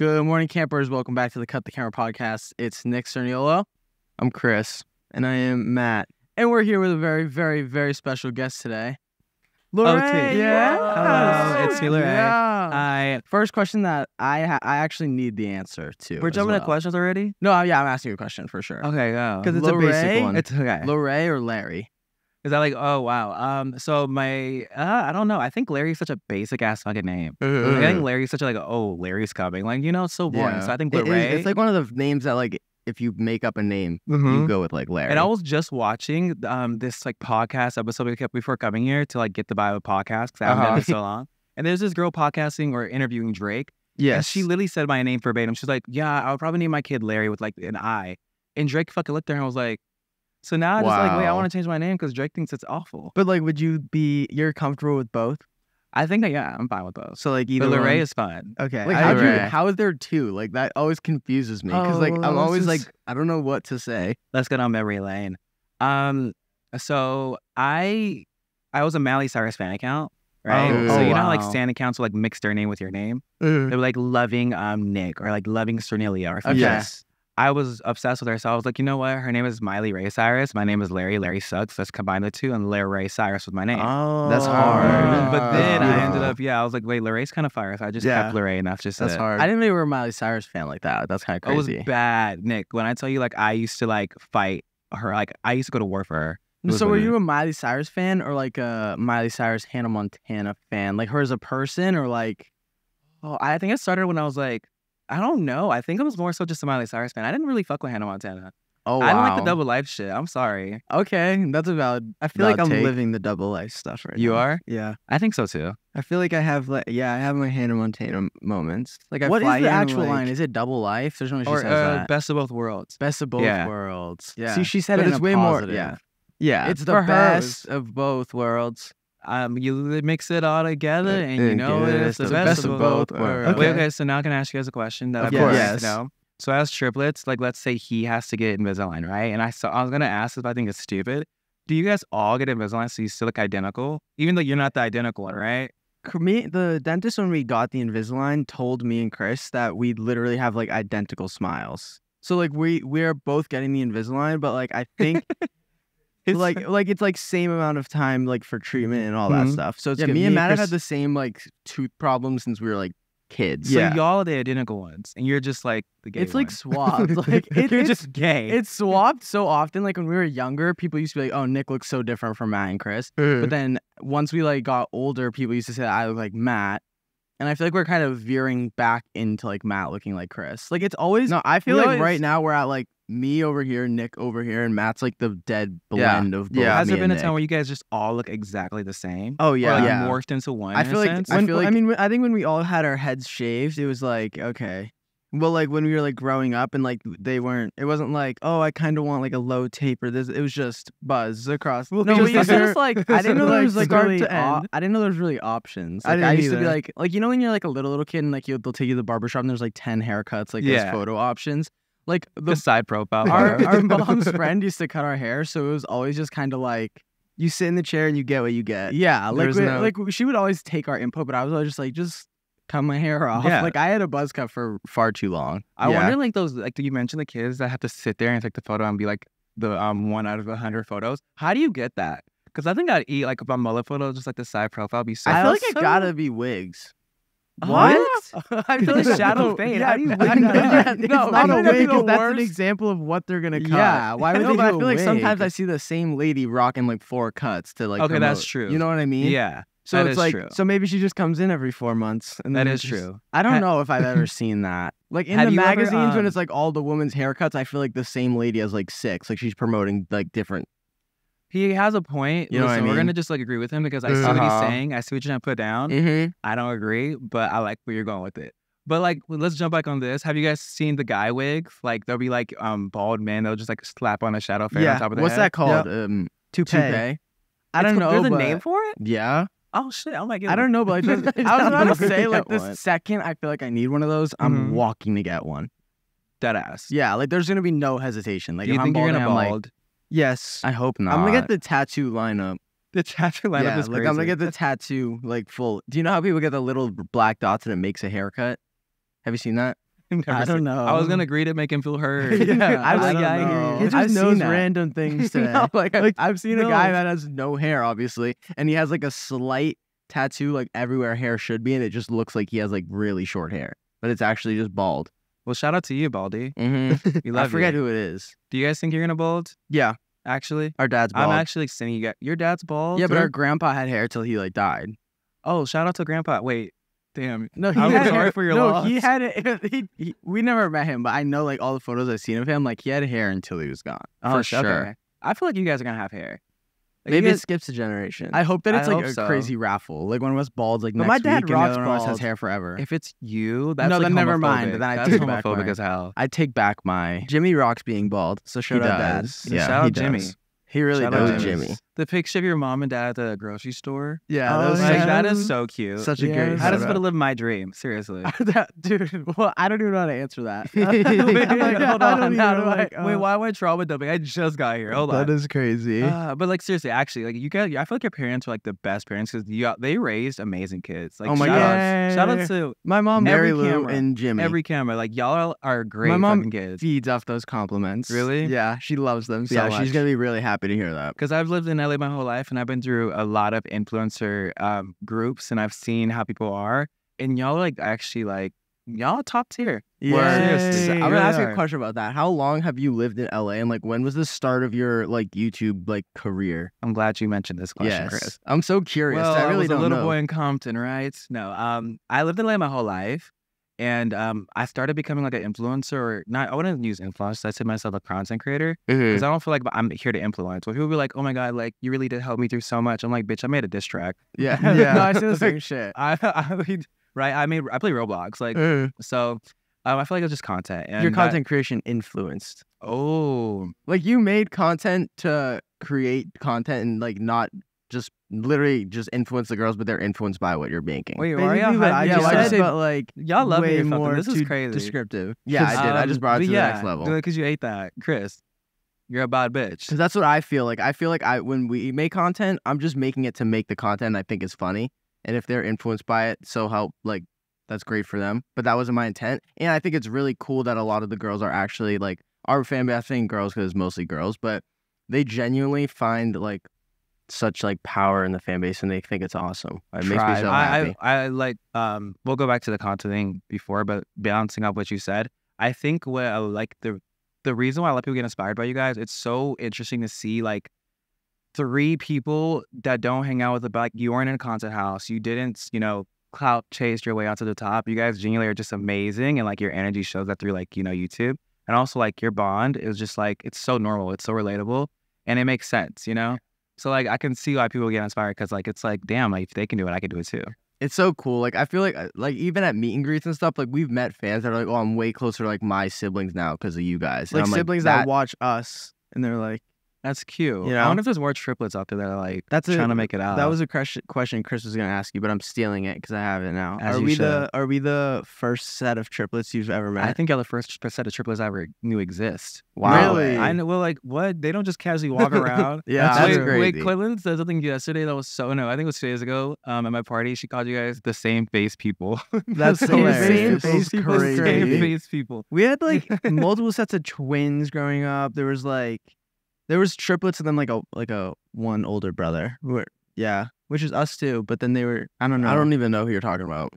Good morning, campers. Welcome back to the Cut the Camera podcast. It's Nick Sturniolo. I'm Chris, and I am Matt. And we're here with a very, very, very special guest today. Oh, Larray. Yeah. Hello, it's me, Larray. Yeah. I First question that I ha- I actually need the answer to. we're jumping to well. questions already. No, yeah, I'm asking you a question for sure. Okay, go. Because it's a basic one. It's okay. Lorray or Larry? Is that like, oh wow. Um, so my, uh, I don't know. I think Larry's such a basic ass fucking name. Like, I think Larry's such a like, oh, Larry's coming. Like, you know, it's so boring. Yeah. So I think It is- it's like one of the names that like if you make up a name, you go with like Larry. And I was just watching um this like podcast episode we kept before coming here to like get the bio podcast because I haven't done Uh-huh. it so long. And there's this girl podcasting or interviewing Drake. And yes, she literally said my name verbatim. She's like, "Yeah, I would probably name my kid Larry with like an I." And Drake fucking looked at her and was like, "So now I just like wait, I want to change my name because Drake thinks it's awful." But like, would you be? You're comfortable with both? I think that yeah, I'm fine with both. so like But either Lorray is fine. okay. Like, how you? How is there two? Like that always confuses me because Oh, like I'm always just- like I don't know what to say. Let's get on memory lane. Um, so I I was a Miley Cyrus fan account, right? Oh, so oh, you know how like wow. stan accounts will like mix their name with your name. They were like loving um Nick or like loving Sturniolo or. Yes. I was obsessed with her, so I was like, you know what? Her name is Miley Ray Cyrus. My name is Larry. Larry sucks. Let's combine the two and Larry Ray Cyrus with my name. Oh, mm, That's hard. but then I ended up, yeah, I was like, wait, Larry's kind of fire. So I just Yeah. kept Larry, and that's just That's it. hard. I didn't know you were a Miley Cyrus fan like that. That's kind of crazy. It was bad, Nick. When I tell you, like, I used to like fight her. Like, I used to go to war for her. So were you a Miley Cyrus fan or like a Miley Cyrus Hannah Montana fan? Like her as a person or like Oh, I think it started when I was like, I don't know. I think it was more so just a Miley Cyrus fan. I didn't really fuck with Hannah Montana. oh I didn't like the double life shit. I'm sorry. Okay, that's a valid. I feel like I'm take. living the double life stuff right You now. You are? Yeah. I think so too. I feel like I have like yeah, I have my Hannah Montana moments. Like I What is the in, actual like- line? Is it double life? There's no way she Or says uh, that. best of both worlds. Best of both Yeah. worlds. Yeah. See, she said But it in it's a way more- yeah. Yeah. It's the best of both worlds. Um, you mix it all together, Uh, and you know it's the, it's best, of both. worlds. Okay. okay, so now I can ask you guys a question that Of course. Yes. know? So as triplets, like let's say he has to get Invisalign, right? And I saw I was gonna ask this, but I think it's stupid. Do you guys all get Invisalign so you still look identical, even though you're not the identical one, right? Me, the dentist when we got the Invisalign told me and Chris that we literally have like identical smiles. So like we we're both getting the Invisalign, but like I think like like it's like same amount of time like for treatment and all that Mhm. stuff. So it's Yeah, good. me and Matt have had the same like tooth problems since we were like kids. So Yeah. y'all are the identical ones, and you're just like the gay It's like one. swapped. like it, you're just gay. it's swapped so often. Like when we were younger, people used to be like, "Oh, Nick looks so different from Matt and Chris." Mm. But then once we like got older, people used to say that I look like Matt. And I feel like we're kind of veering back into like Matt looking like Chris. Like it's always no, I feel we like always- right now we're at like me over here, Nick over here, and Matt's like the dead Yeah. blend of both. Yeah. Has me there been and a time Nick. where you guys just all look exactly the same? Oh Or, yeah, like, yeah. morphed into one. I in a feel like sense? I When- feel I like I mean, mean I think when we all had our heads shaved, it was like okay. Well, like when we were like growing up and like they weren't. It wasn't like oh I kind of want like a low taper. This it was just buzz across. No, just but you said either- it's like I didn't know there was like start really to op- end. I didn't know there was really options. I Like, I, didn't used to be like like you know when you're like a little little kid and like you they'll take you to the barber shop and there's like ten haircuts like Yeah. those photo options. Like the the side profile. our our mom's friend used to cut our hair, so it was always just kind of like you sit in the chair and you get what you get. yeah, like we- no- like she would always take our input, but I was always just like just cut my hair off. Yeah. Like I had a buzz cut for far too long. I Yeah. wonder, like those, like you mentioned the kids that have to sit there and take the photo and be like the um one out of a hundred photos. How do you get that? Because I think I'd eat like a mullet photo, just like the side profile, be so. I I feel like it gotta be wigs. What? I feel like shadow fade. How do you Yeah, wig no, that? no, not not a a wig, wig. 'cause That's an example of what they're gonna cut. Yeah, why would no, they but I do a feel like sometimes? I see the same lady rocking like four cuts to like. Okay, that's true. You know what I mean? Yeah, So that it's like true. so maybe she just comes in every four months. And that is just- true. I don't Ha- know if I've ever seen that. Like in Have the you ever, magazines when um, it's like all the women's haircuts, I feel like the same lady has like six. Like she's promoting like different. He has a point. You know what I Listen, we're gonna just like agree with him because I see what he's Uh-huh. saying. I see what you're trying to put down. Mm-hmm. I don't agree, but I like where you're going with it. But like, let's jump back on this. Have you guys seen the guy wigs? Like, there'll be like um bald men. They'll just like slap on a shadow fan Yeah. on top of the What's head. that called? Um, toupee. Toupee. I It's don't know. There's a name for it. Yeah. Oh shit! I might get. I don't know, but I, just, I was about to say like the second I feel like I need one of those, I'm Mhm. walking to get one. dead ass. Yeah, like there's gonna be no hesitation. Like Do you if think I'm you're gonna I'm like, bald? Yes. I hope not. I'm gonna get the tattoo lineup. the tattoo lineup yeah, is like crazy. I'm gonna get the tattoo like full. Do you know how people get the little black dots and it makes a haircut? Have you seen that? I don't know. I was gonna agree to make him feel heard. Yeah, I was I like, don't yeah, I hear know. you. He just I've knows seen random things today. No, like, Like, I've seen a guy that has no hair, obviously, and he has like a slight tattoo, like everywhere hair should be, and it just looks like he has like really short hair, but it's actually just bald. Well, shout out to you, Baldy. Mm-hmm. We I forget you. who it is. Do you guys think you're gonna bald? Yeah, Actually, our dad's bald. I'm actually saying you got your dad's bald. yeah, but Or- our grandpa had hair till he like died. oh, shout out to Grandpa. Wait, damn. No, I'm had sorry hair- for your no, loss. he had it. He, he, we never met him, but I know like all the photos I've seen of him. Like he had hair until he was gone. Oh, for sure. okay. I feel like you guys are gonna have hair. Like, you Maybe it skips a generation. I hope that I it's like a so. crazy raffle. Like one of us balds like But next my dad week, and rocks the other one of us has hair forever. if it's you, that's No, like then never mind, then I that's take back homophobic mine. as hell. I take back my. Jimmy rocks being bald, so shout he out dad. does. So Yeah, shout out Jimmy. He really Shout does. Jimmy. The picture of your mom and dad at the grocery store. Yeah, Oh, that was Like, yeah. that is so cute. Such a Yeah, great. How does it live my dream? Seriously. that, dude, well, I don't even know how to answer that. Wait, Wait, hold I on. don't How even do I- like, Wait, uh, why am I trauma dumping? I just got here. Hold on. That is crazy. Uh, but like seriously, actually, like you guys, I feel like your parents are like the best parents because you they raised amazing kids. Like Oh my shout God. outs- shout out to My mom, Mary Lou camera, and Jimmy. every camera. Like y'all are great My mom kids. feeds off those compliments. Really? Yeah, she loves them so yeah, much. she's gonna be really happy to hear that. Because I've lived in LA my whole life and I've been through a lot of influencer um, groups and I've seen how people are. And y'all like actually like y'all top tier. Yeah. Seriously, So you I'm gonna ask you a question about that. How long have you lived in LA, and like when was the start of your like YouTube like career? I'm glad you mentioned this question, Chris. I'm so curious. Well, I really was don't a little know. boy in Compton, right? No, um, I lived in LA my whole life, and um, I started becoming like an influencer, or not. I wouldn't use influence. I said myself a content creator because I don't feel like I'm here to influence. When people be like, "Oh my god, like you really did help me through so much," I'm like, "Bitch, I made a diss track." Yeah, Yeah. no, I say the same shit. I, I right? I made, I play Roblox, like Uh, so. Um, I feel like it's just content. And your that- content creation influenced. oh, Like you made content to create content and like not just literally just influence the girls, but they're influenced by what you're making. wait, why are y'all what I yeah, just said, but like Y'all love me way or something. more This is too crazy. descriptive. yeah, I did. I Um, just brought it but to the next level. because you ate that, Chris. You're a bad bitch. Because that's what I feel like. I feel like I when we make content, I'm just making it to make the content I think is funny. And if they're influenced by it, so help like that's great for them. But that wasn't my intent. And I think it's really cool that a lot of the girls are actually like our fan base. I'm saying girls because it's mostly girls, but they genuinely find like such like power in the fan base and they think it's awesome. It makes me so I, happy. I, I like um we'll go back to the content thing before, but balancing up what you said, I think what I like the the reason why a lot of people get inspired by you guys, it's so interesting to see like three people that don't hang out with the like you weren't in a content house, you didn't, you know, clout chased your way out to the top. You guys genuinely are just amazing and like your energy shows that through like, you know, YouTube. And also like your bond is just like it's so normal, it's so relatable and it makes sense, you know? So like I can see why people get inspired because like it's like damn like if they can do it I can do it too. It's so cool. Like I feel like uh, like even at meet and greets and stuff, like we've met fans that are like, "Oh, I'm way closer to like my siblings now because of you guys." And like I'm siblings that, watch us and they're like, That's cute. You I wonder if there's more triplets out there that are like That's a- trying to make it out. that was a question question Chris was gonna ask you, but I'm stealing it because I have it now. As are we should. the are we the first set of triplets you've ever met? I think y'all the first set of triplets I ever knew exist. Wow. Really? I know. Well, like what? They don't just casually walk around. Yeah, That's that's wait, crazy. wait, Quenlin said something yesterday that was so no. I think it was two days ago. Um, at my party, she called you guys the same face people. That's The same hilarious. face people. Same face people. We had like multiple sets of twins growing up. There was like there was triplets and then like a like a one older brother. Who yeah, which is us too. But then they were I don't know. I don't even know who you're talking about.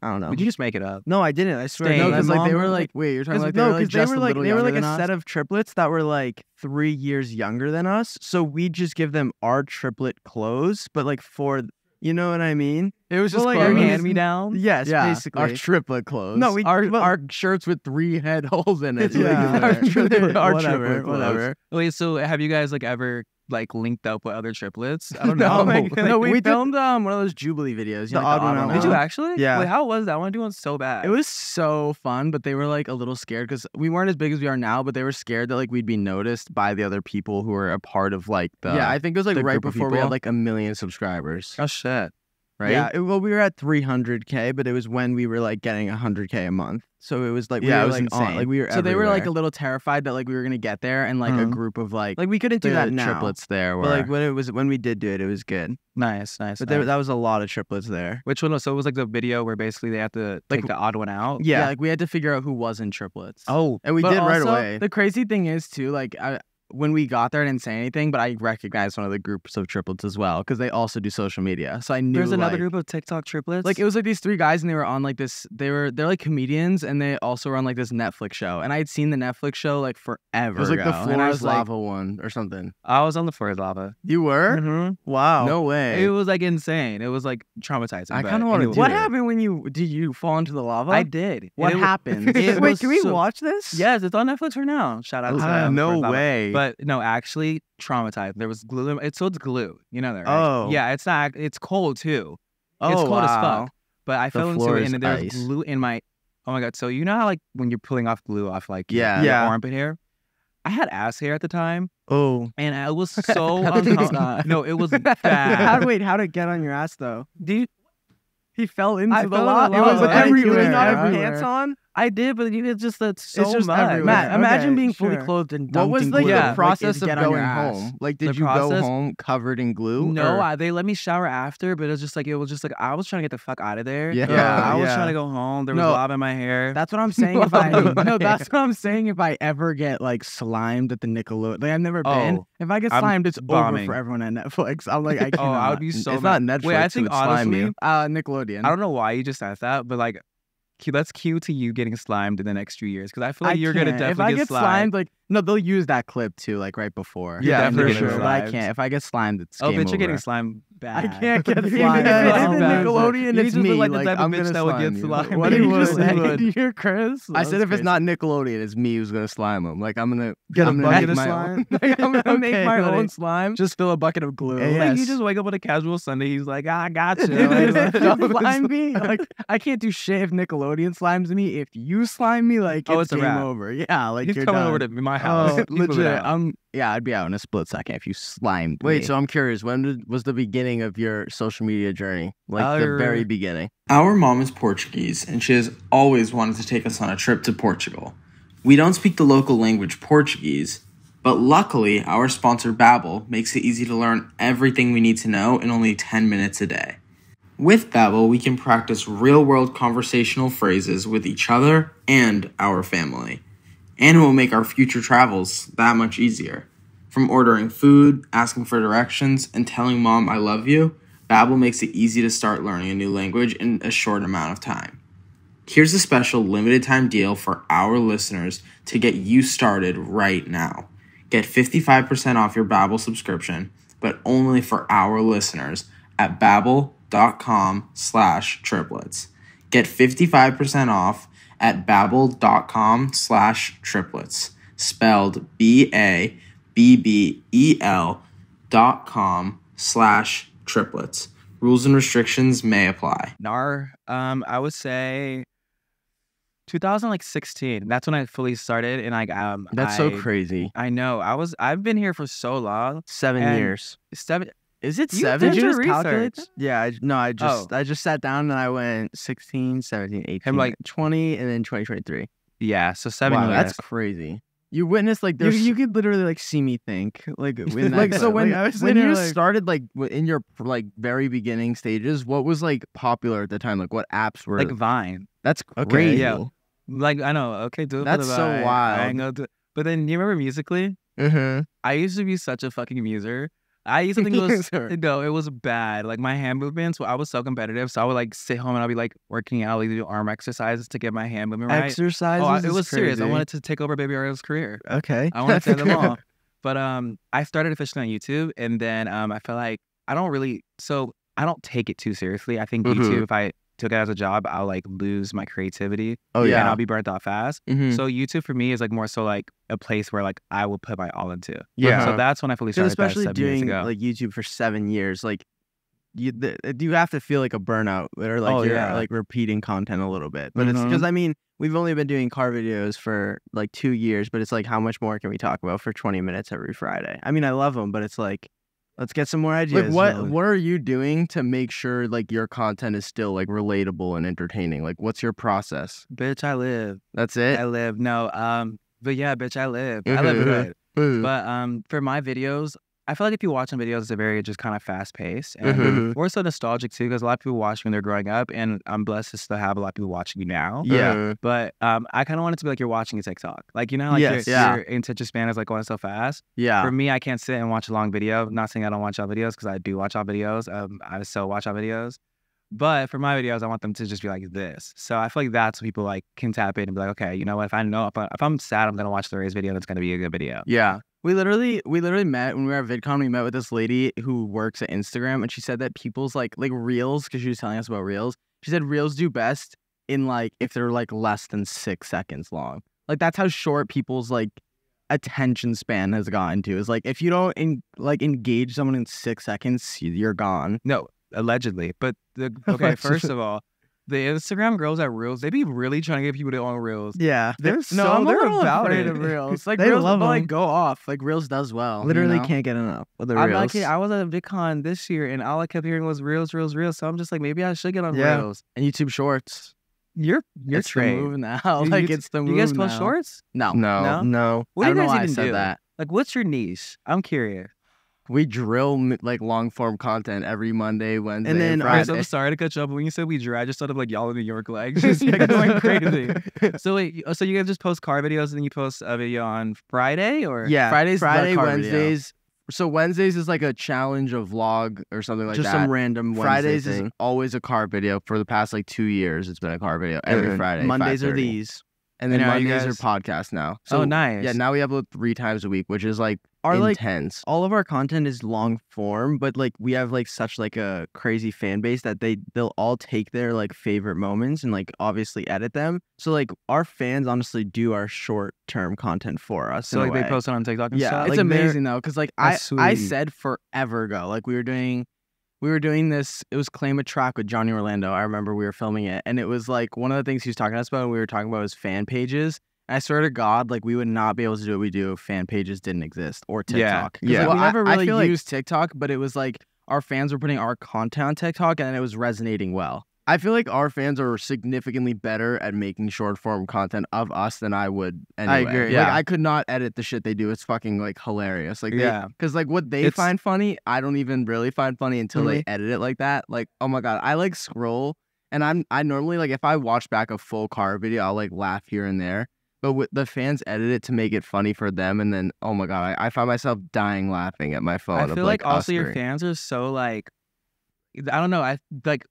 I don't know. Would you just make it up? no, I didn't. I swear. Dang. No, because like they were like, wait, you're talking like no, they were like because they were like they were like a set of triplets that were like three years younger than us. So we just give them our triplet clothes, but like for you know what I mean? It was Well, just like, clothes. I mean, hand me down. Yes, yeah, basically. our triplet clothes. No, we- our well- our shirts with three head holes in it. Yeah. like, our triplet, our whatever, triplet clothes. whatever. Wait, so have you guys like ever like linked up with other triplets? I don't No, know. Like, no, we, we did- filmed um one of those Jubilee videos. You The know, odd like, one out Did you actually? yeah. Wait, how was that one doing so bad? It was so fun, but they were like a little scared because we weren't as big as we are now. But they were scared that like we'd be noticed by the other people who were a part of like the yeah, I think it was like right group of before we had like a million subscribers. oh shit. Right. Yeah, it- well, we were at 300k, but it was when we were like getting 100k a month. So it was like we Yeah, it were was like on- insane. like we were So they were like a little terrified that like we were gonna get there and like a Mhm. group of like like we couldn't do that now. triplets there were But like when it was when we did do it, it was good. Nice, nice. But there, that was a lot of triplets there. Which one? was- So it was like the video where basically they had to Like- take the odd one out. yeah. Yeah. like we had to figure out who was in triplets. Oh, and we But did right away. The crazy thing is too, like I, when we got there, I didn't say anything, but I recognized one of the groups of triplets as well because they also do social media. So I knew there's another like- group of TikTok triplets. Like it was like these three guys, and they were on like this. They were they're like comedians, and they also were on like this Netflix show. And I had seen the Netflix show like forever. it was like the ago, I floor is like, lava one or something. I was on the floor of lava. You were? Mm-hmm. Wow. No way. It was like insane. It was like traumatizing. I kinda wanna What it. happened when you did you fall into the lava? I did. What happened? it Wait, can we so- watch this? Yes, it's on Netflix right now. Shout out to Ah, them. no Lava. way. But no, actually traumatized. There was glue. In, it's so it's glue. You know that, right? Oh. Yeah, it's not. It's cold too. oh, it's cold as wow. fuck. But I fell into floor it is and there was ice. glue in my. Oh my god! So you know how like when you're pulling off glue off like your- Yeah. your Yeah. armpit hair. I had ass hair at the time, Oh. and I was so It's uncomfortable. not. No, it was bad. How, bad. wait, how did it get on your ass though? Dude, he fell into I the fell in the lava. lava. It was But everywhere. Did you not have pants on? I did, but you- it's just that's so it's just much. everywhere. Matt, Imagine okay, being fully sure. clothed and what dunked was in like glue. Yeah. the Like, process it of get on your going ass. home? Like, did The you process- go home covered in glue? No, or- I, they let me shower after, but it was just like it was just like I was trying to get the fuck out of there. Yeah. I was Yeah. trying to go home. There was No, lava in my hair. That's what I'm saying. If I Wow. no, that's what I'm saying. If I ever get like slimed at the Nickelodeon, like I've never been. Oh, If I get I'm slimed, it's over for everyone at Netflix. I'm like, I oh, cannot. I would be so. it's mad. not Netflix. Wait, I who think would slime honestly, uh, Nickelodeon. I don't know why you just said that, but like, cue, that's cue to you getting slimed in the next few years because I feel like I you're gonna definitely if I get get slimed. slimed, like no, they'll use that clip too, like right before. You're Yeah, for sure. But I can't. If I get slimed, it's Oh, game bitch, you're getting slimed bad. I can't get If slimed. it's If it's in in Nickelodeon, it's me. like the Like, type of I'm bitch gonna that would get slime. What did you would, say? would. You're Chris. I said if it's not Nickelodeon, it's me who's gonna slime him. Like I'm gonna Get a I'm gonna bucket of slime. Like, I'm gonna make my got own slime. Just fill a bucket of glue. Yeah, Like, you just wake up on a casual Sunday. He's like, "Ah, I got you. Like, slime me. Like I can't do shit if Nickelodeon slimes me. If you slime me, like Oh, it's, it's a game over. Yeah, like He's you're coming over to my house. Oh, moving legit. I'm yeah, I'd be out in a split second if you slimed Wait, me. so I'm curious. When did, was the beginning of your social media journey? Like the Uh, very beginning. Our mom is Portuguese, and she has always wanted to take us on a trip to Portugal. We don't speak the local language Portuguese, but luckily, our sponsor Babbel makes it easy to learn everything we need to know in only 10 minutes a day. With Babbel, we can practice real-world conversational phrases with each other and our family, and it will make our future travels that much easier. From ordering food, asking for directions, and telling mom I love you, Babbel makes it easy to start learning a new language in a short amount of time. Here's a special limited time deal for our listeners to get you started right now. Get 55% off your Babbel subscription, but only for our listeners at babbel.com slash triplets. Get 55% off at babbel.com slash triplets, spelled B-A-B-B-E-L dot com slash triplets. Rules and restrictions may apply. NAR, um, I would say 2016. That's when I fully started, and like um, That's so crazy. I know. I was. I've been here for so long. Seven years. Seven. Is it You seven? did Did you your just calculate? research. that? Yeah, I, no, I just Oh. I just sat down and I went 16, 17, 18, like- 20, and then 2023. Yeah. So seven wow, that's crazy. You witnessed like You, there's you could literally like see me think like in that like so clip. when Like, I when you like, started like in your like very beginning stages, what was like popular at the time? Like what apps were like Vine. that's Okay, crazy. yeah. Like I know. Okay, do it. for That's the so Vine. Wild. ain't gonna do it. But then you remember musically? Mm-hmm. I used to be such a fucking muser. I used to think it was no, it was bad. Like my hand movements, I was so competitive. So I would like sit home and I'd be like working out, like do arm exercises to get my hand movement right. exercises. Oh, I- it was serious. I wanted to take over Baby Ariel's career. Okay. I wanted to them all. But um, I started officially on YouTube, and then um, I feel like I don't really. So I don't take it too seriously. I think Mhm. YouTube, if I took it as a job, I'll like lose my creativity. Oh yeah, and. I'll be burnt out fast. Mhm. So YouTube for me is like more so like a place where like I will put my all into. Yeah. So that's when I fully started. especially that seven years doing like YouTube for seven years, like you th- you have to feel like a burnout or like Oh, you're yeah. like repeating content a little bit. But it's because I mean we've only been doing car videos for like two years, but it's like how much more can we talk about for twenty minutes every Friday? I mean I love them, but it's like Let's get some more ideas. Like what Dylan. what are you doing to make sure like your content is still like relatable and entertaining? Like what's your process? Bitch, I live. That's it. I live. No, um, but yeah, bitch, I live. I live good. But um, for my videos, I feel like if you watch some videos, it's a very just kind of fast pace, and Mhm. we're so nostalgic too because a lot of people watch when they're growing up, and I'm blessed to still have a lot of people watching me now. Yeah. Uh-huh. But um, I kind of want it to be like you're watching a TikTok, like you know, like Yes, your, yeah. your attention span is like going so fast. yeah. For me, I can't sit and watch a long video. Not saying I don't watch all videos because I do watch all videos. Um, I still watch all videos. But for my videos, I want them to just be like this. So I feel like that's what people like can tap in and be like, okay, you know what? If I know if, I, if I'm sad, I'm gonna watch the Rays video. and it's gonna be a good video. Yeah. We literally we literally met when we were at VidCon. We met with this lady who works at Instagram, and she said that people's like like reels because she was telling us about reels. She said reels do best in like if they're like less than six seconds long. Like that's how short people's like attention span has gotten to. Is like if you don't in, like engage someone in six seconds, you're gone. No, allegedly. But the okay, first of all, the Instagram girls at Reels, they be really trying to get people to on Reels. Yeah, They're no, so- I'm they're a little about it. of reels. Like They reels, love but, like go off. Like reels does well. you Literally know? can't get enough with the I'm reels. not kidding. I was at VidCon this year, and all I kept hearing was Reels, Reels, Reels. So I'm just like, maybe I should get on Yeah. Reels. and YouTube Shorts. You're you're it's the move now. Like you- it's the move you guys post now. shorts? No, no. No? no. What I do don't you know guys why I even said do? that. Like, what's your niche? I'm curious. We drill like long form content every Monday, Wednesday, then and Guys, Friday. I'm sorry to off, but when you said we dry, I just thought of like y'all in New York, like just like, going crazy. So wait, so you guys just post car videos and then you post a video on Friday or Yeah, Fridays, Friday, car video. Wednesdays. So Wednesdays is like a challenge, a vlog or something like just that. Just some random Wednesday Fridays is always a car video. For the past like two years, it's been a car video every Friday. Mondays are these. And then And Mondays guys- are podcast now. oh nice Yeah, now we upload three times a week, which is like like intense. all of our content is long form, but like we have like such like a crazy fan base that they they'll all take their like favorite moments and like obviously edit them. So like our fans honestly do our short term content for us. so like they post it on TikTok and Yeah, stuff. it's Like, amazing though, because like I That's I said forever ago, like we were doing, we were doing this. It was claim a track with Johnny Orlando. I remember we were filming it, and it was like one of the things he was talking to us about. And we were talking about was fan pages. And I swear to God, like we would not be able to do what we do if fan pages didn't exist or TikTok. Yeah. Yeah. like, Well, we I- never I really feel like- used TikTok, but it was like our fans were putting our content on TikTok, and it was resonating well. I feel like our fans are significantly better at making short form content of us than I would. Anyway. I agree, Like yeah. I could not edit the shit they do. It's fucking like hilarious. Like Yeah. because like what they It's- find funny, I don't even really find funny until they Mm-hmm. edit it like that. Like oh my god, I like scroll and I'm I normally like if I watch back a full car video, I'll like laugh here and there. But with the fans edit it to make it funny for them, and then oh my god, I, I find myself dying laughing at my phone. I of, feel like, also your fans are so like I don't know, I like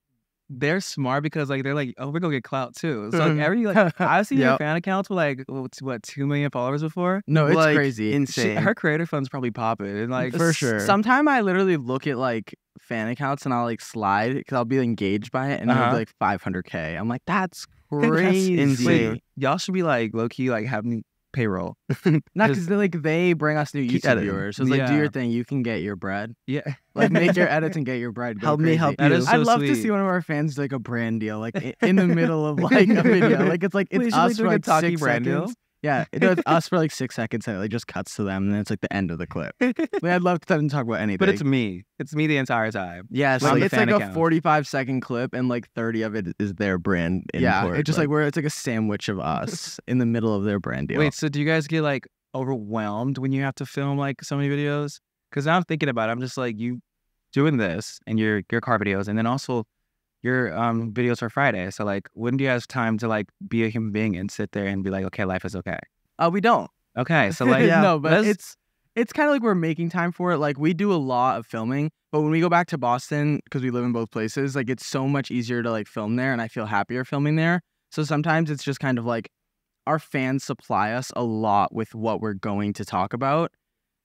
they're smart because like they're like, oh, we're gonna get clout too. So like Mhm. every like I've seen your Yep. fan accounts with like what, what two million followers before. No, it's Like, crazy, She, insane. her creator fund's probably popping and like For sure. Sometime I literally look at like fan accounts and I'll like slide because I'll be engaged by it and it'll Uh-huh. be like 500k. I'm like, that's That's crazy. insane. Y'all should be like low key like having payroll. Not because they like they bring us new Keep YouTube editing. viewers. So it's like, do Yeah. your thing. You can get your bread. Yeah. Like make your edits and get your bread. Go Help me crazy. help That you. is so I'd love to sweet. see one of our fans do like a brand deal, like i- in the middle of like a video. Like it's like it's should, like, us do for a like six brand deal. seconds. Yeah, it does us for like six seconds and it like just cuts to them and then it's like the end of the clip. Like, I'd love to talk about anything. But it's me. It's me the entire time. yeah, like, the it's fan like a 45 second clip and like 30 of it is their brand. Yeah, input, it's just like where it's like a sandwich of us in the middle of their brand deal. Wait, so do you guys get like overwhelmed when you have to film like so many videos? Because now I'm thinking about it, I'm just like you doing this and your your car videos, and then also your um videos for Friday. So like, when do you have time to like be a human being and sit there and be like, okay, life is okay. uh, we don't. Okay, so like, yeah, no, but it's it's kind of like we're making time for it. Like we do a lot of filming, but when we go back to Boston because we live in both places, like it's so much easier to like film there, and I feel happier filming there. So sometimes it's just kind of like our fans supply us a lot with what we're going to talk about.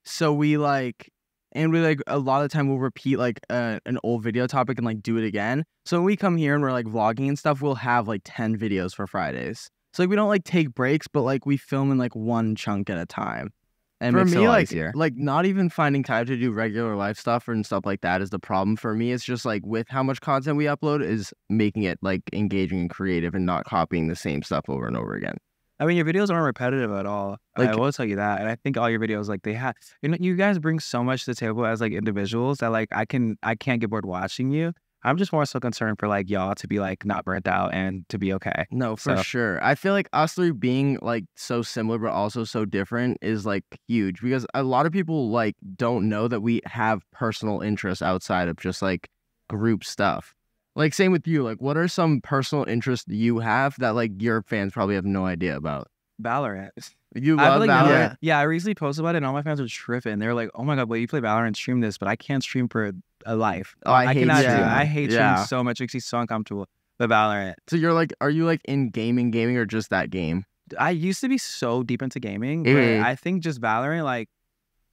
So we like, and we like a lot of time we'll repeat like uh, an old video topic and like do it again. So when we come here and we're like vlogging and stuff, we'll have like 10 videos for Fridays. So like we don't like take breaks, but like we film in like one chunk at a time. And for makes it a me, like easier. like not even finding time to do regular life stuff and stuff like that is the problem for me. It's just like with how much content we upload is making it like engaging and creative and not copying the same stuff over and over again. I mean, your videos aren't repetitive at all. Like- I will tell you that, and I think all your videos, like they have, you know, you guys bring so much to the table as like individuals that like I can, I can't get bored watching you. I'm just more so concerned for like y'all to be like not burnt out and to be okay. No, for So- sure. I feel like us three being like so similar but also so different is like huge because a lot of people like don't know that we have personal interests outside of just like group stuff. Like same with you. Like what are some personal interests you have that like your fans probably have no idea about? Valorant. You love like Valorant? Valorant- Yeah, I recently posted about it, and all my fans were tripping. They were like, "Oh my god, wait, you play Valorant, stream this?" But I can't stream for a life. Oh, I hate cannot do it. I hate Yeah. streaming so much. It makes me so uncomfortable. The Valorant. So you're like are you like in gaming gaming or just that game? I used to be so deep into gaming, but Mhm. I think just Valorant, like,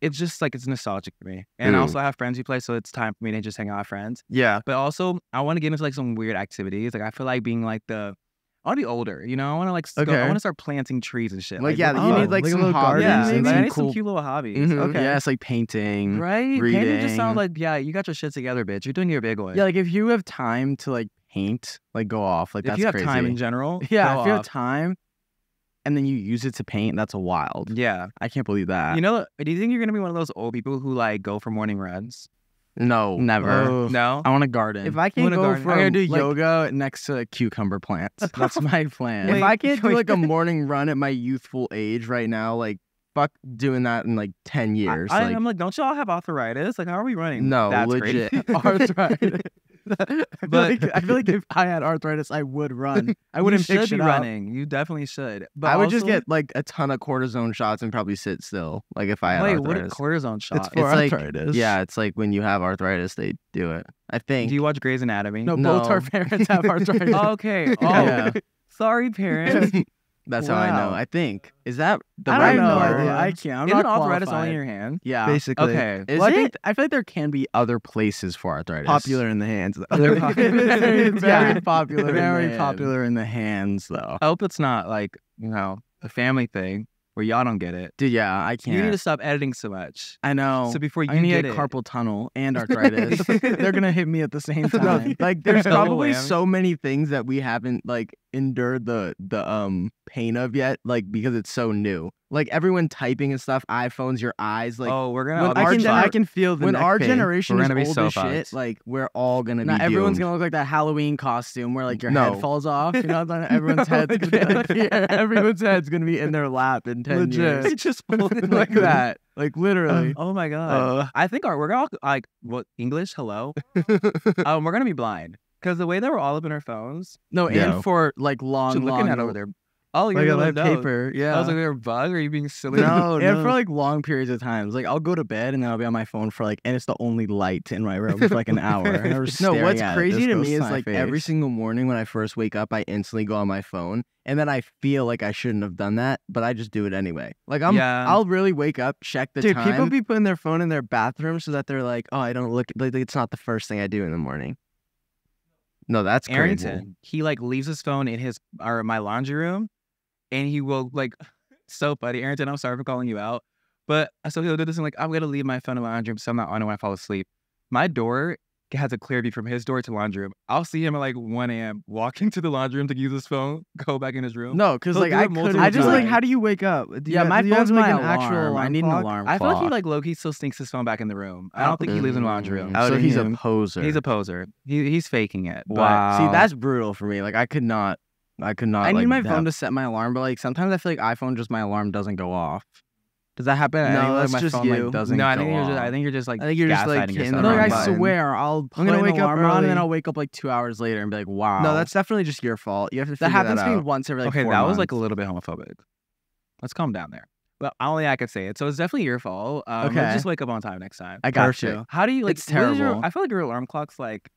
it's just like it's nostalgic for me. And I Mm. also have friends who play, so it's time for me to just hang out with friends. Yeah. But also, I want to get into like some weird activities. Like, I feel like being like the, I want to be older. You know, I want to like, go, I want to start planting trees and shit. Like, yeah, what- you oh, need like, like some little hobbies. yeah, like, I need cool some cute little hobbies. Mhm. Okay. Yeah, it's like painting. Right? Painting just sounds like yeah, you got your shit together, bitch. You're doing your big one. Yeah, like if you have time to like paint, like go off. Like if that's you have crazy. time in general, yeah, if you have time, and then you use it to paint, that's a wild. yeah. I can't believe that. You know, do you think you're gonna be one of those old people who like go for morning runs? No. never. Oh. No. I want a garden. If I can't go garden. for I'm gonna do like, yoga next to cucumber plants. That's my plan. If I can't do like a morning run at my youthful age right now, like fuck doing that in like ten years. I, like, am like, don't y'all have arthritis? Like, how are we running? no, That's legit. arthritis. I feel, But- like, I feel like if I had arthritis, I would run. I wouldn't should pick be running. You definitely should. But I would just get like a ton of cortisone shots and probably sit still. Like if I had wait. What a arthritis. cortisone shot. It's for like- arthritis. yeah, it's like when you have arthritis, they do it. I think. Do you watch Grey's Anatomy? No, both our parents have arthritis. okay. Oh, Yeah. sorry, parents. That's how I know. Wow. I think. Is that the I right don't know. part? I, I can't. I'm Isn't not arthritis qualified. only in your hand? Yeah. Basically. Okay. Is well, I it? think I feel like there can be other places for arthritis. popular in the hands? though. They're very, very popular. in the Very hands. popular in the hands, though. I hope it's not like you know a family thing where y'all don't get it. Dude, yeah, I can't. You need to stop editing so much. I know. So before you I need get a it, carpal tunnel and arthritis. They're gonna hit me at the same No, time. like there's Double probably whammy. so many things that we haven't like endured the the um pain of yet, like because it's so new. Like everyone typing and stuff, iPhones, your eyes, like oh, we're gonna. when our I can, I can feel the when neck our pain. generation We're is gonna be old so as shit, like we're all gonna Not be everyone's doomed. gonna look like that Halloween costume where like your No. head falls off. You know, then everyone's head's gonna be like, everyone's head's gonna be in their lap in ten Legit. years. just like that, like literally. Oh my god. Uh, I think our we're all like what English? Hello. um, we're gonna be blind because the way that we're all up in our phones. no, Yeah. and for like long, Just long looking at over there. Oh, you're like a really live dumb. paper. Yeah. I was like, "You're a bug? Are you being silly?" no, No, and no. for like long periods of times. Like I'll go to bed and then I'll be on my phone for like, and it's the only light in my room for like an hour. And I'm just No, what's crazy to me is my like every single morning when I first wake up, I instantly go on my phone, and then I feel like I shouldn't have done that, but I just do it anyway. Like I'm, Yeah. I'll really wake up, check the Dude, time. people be putting their phone in their bathroom so that they're like, oh, I don't look. Like, it's not the first thing I do in the morning. No, that's crazy. Arrington, he like leaves his phone in his or my laundry room, and he will like so funny. Arrington, I'm sorry for calling you out, but so he'll do this and like I'm gonna leave my phone in my laundry room, so I'm not on it when I fall asleep. My door has a clear view from his door to the laundry room. I'll see him at like 1 a.m. walking to the laundry room to use his phone, go back in his room. No, because like I it could. I just like. How do you wake up? Do yeah, you, my do phone's have, my like an alarm. actual alarm. I need an alarm. I feel like he like Loki still stinks his phone back in the room. I don't think he leaves in the laundry room. Mm, So of he's a poser. He's a poser. He he's faking it. but- Wow. See, that's brutal for me. Like I could not. I could not. I need like, my that- phone to set my alarm, but like sometimes I feel like iPhone just my alarm doesn't go off. Does that happen? No, like, that's my just phone you. like doesn't. no, I think you're just. I think you're just like. I think you're just, like, gaslighting hitting yourself. the No, I button. swear I'll put I'm gonna an wake up alarm on and then. I'll wake up like two hours later and be like, wow. No, that's definitely just your fault. You have to. that happens that to me once every like okay, that was like a little bit homophobic. Let's calm down there. But only I could say it. So it's definitely your fault. Um, Okay. just wake up on time next time. I got Perfect. you. How do you like? It's is your- terrible. I feel like your alarm clock's like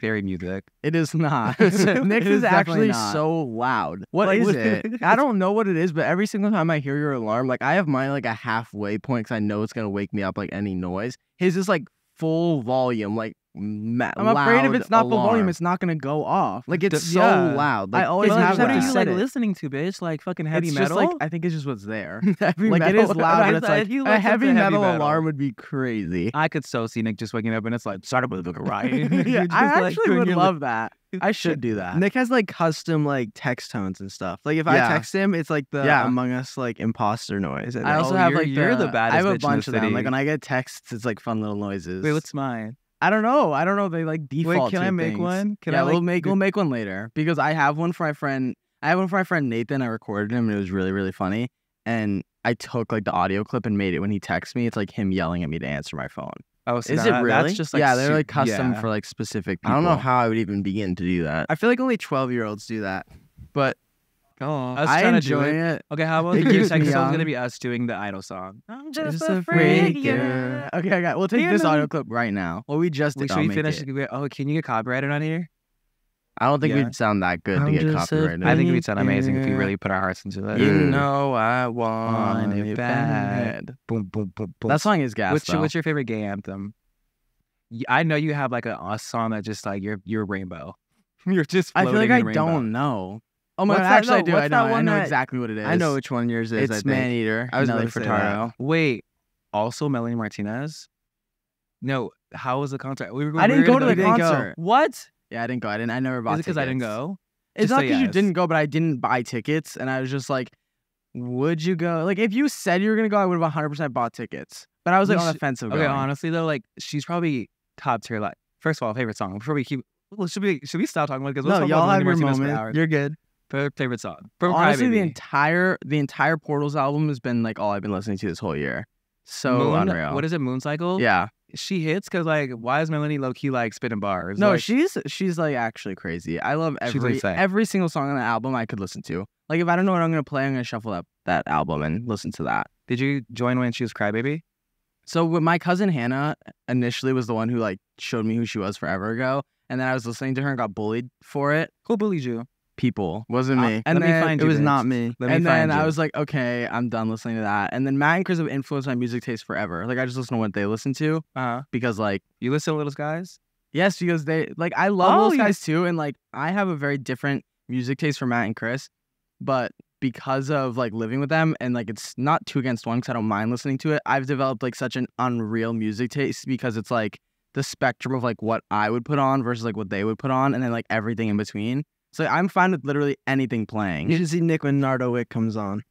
very music. It is not. Nick's is, definitely actually not. so loud. What What is is it? I don't know what it is, but every single time I hear your alarm, like I have mine like a halfway point because I know it's gonna wake me up like any noise. His is like full volume, like ma- I'm afraid if it's not full volume, it's not gonna go off. like it's D- so yeah. loud. I always it's like, have what that. are to you like it. listening to, bitch? Like fucking heavy it's metal. Just like I think it's just what's there. heavy like, it metal. is loud, but it's like if you a heavy heavy metal, metal- alarm would be crazy. I could so see Nick just waking up and it's like started with a riot. yeah, You're I just, like, actually doing would your love that. I should do that. Nick has like custom like text tones and stuff. Like if Yeah. I text him, it's like the Yeah. Among Us like imposter noise. I I also Oh, have you're- like you're the I baddest have a bunch of them. Like when I get texts, it's like fun little noises. Wait, what's mine? I don't know. I don't know. They like default. can to I make things. one? Can yeah, I, we'll make we'll make one later because I have one for my friend. I have one for my friend Nathan. I recorded him and it was really really funny. And I took like the audio clip and made it when he texts me. It's like him yelling at me to answer my phone. Oh, so Is that- it really? That's just like yeah, they're like custom yeah. for like specific I don't know how I would even begin to do that. I feel like only twelve year olds do that. But Oh, I was I trying to do enjoy it. it. Okay, how about It the new keeps me gonna be us doing the idol song? I'm just, Just a a freak. freak, yeah. yeah. Okay, okay. We'll take You this know- audio clip right now. Well, we just Wait, did. should we make finish? it. it? Oh, can you get copyrighted on here? I don't think Yeah. we'd sound that good to I'm get just a copyrighted. I think we'd sound amazing if we really put our hearts into it. You Mm. know I Want want it it bad. bad. Boom, boom, boom, boom. That song is gas. what's your, what's your favorite gay anthem? I know you have like a, a song that just like you're you're rainbow. You're just. I feel like floating I rainbow. don't know. Oh my What's god, that- actually I no, do. I know. I know that- exactly what it is. I know which one yours is. I It's think. Man Eater. I was Nelly about to say. Furtado. Wait, also Melanie Martinez. No, how was the concert? We were. I we didn't were go to gonna the go- didn't go. concert. What? Yeah, I didn't go. I didn't. I never bought. Is it because I didn't go? It's Just not because you didn't go, but I didn't buy tickets, and I was just like, "Would you go?" Like, if you said you were gonna go, I would have 100 percent bought tickets. But I was like We on the fence of Okay, going. honestly though, like she's probably top tier. Like, first of all, favorite song. Before we keep, well, should we should we stop talking about because No, y'all have your moment. You're good. Favorite, favorite song. From Honestly, the entire the entire Portals album has been like all I've been listening to this whole year. So Moon, unreal. What is it? Moon Cycle. Yeah. She hits because like, why is Melanie low key like spitting bars? No, Like, she's she's like actually crazy. I love every every single song on the album I could listen to. Like if I don't know what I'm gonna play, I'm gonna shuffle up that album and listen to that. Did you join when she was Crybaby? So with my cousin Hannah initially was the one who like showed me who she was forever ago, and then I was listening to her and got bullied for it. Who bullied you? People. Wasn't Uh, me. and Let me then find It you, was bitch. not me. Let me and then find I was like, okay, I'm done listening to that. And then Matt and Chris have influenced my music taste forever. Like I just listen to what they listen to uh-huh. because like You listen to Lil Skies? yes, because they like I love Oh, those yeah. guys too, and like I have a very different music taste from Matt and Chris, but because of like living with them and like it's not two against one because I don't mind listening to it. I've developed like such an unreal music taste because it's like the spectrum of like what I would put on versus like what they would put on, and then like everything in between. So I'm fine with literally anything playing. You should see Nick when Nardo Wick comes on.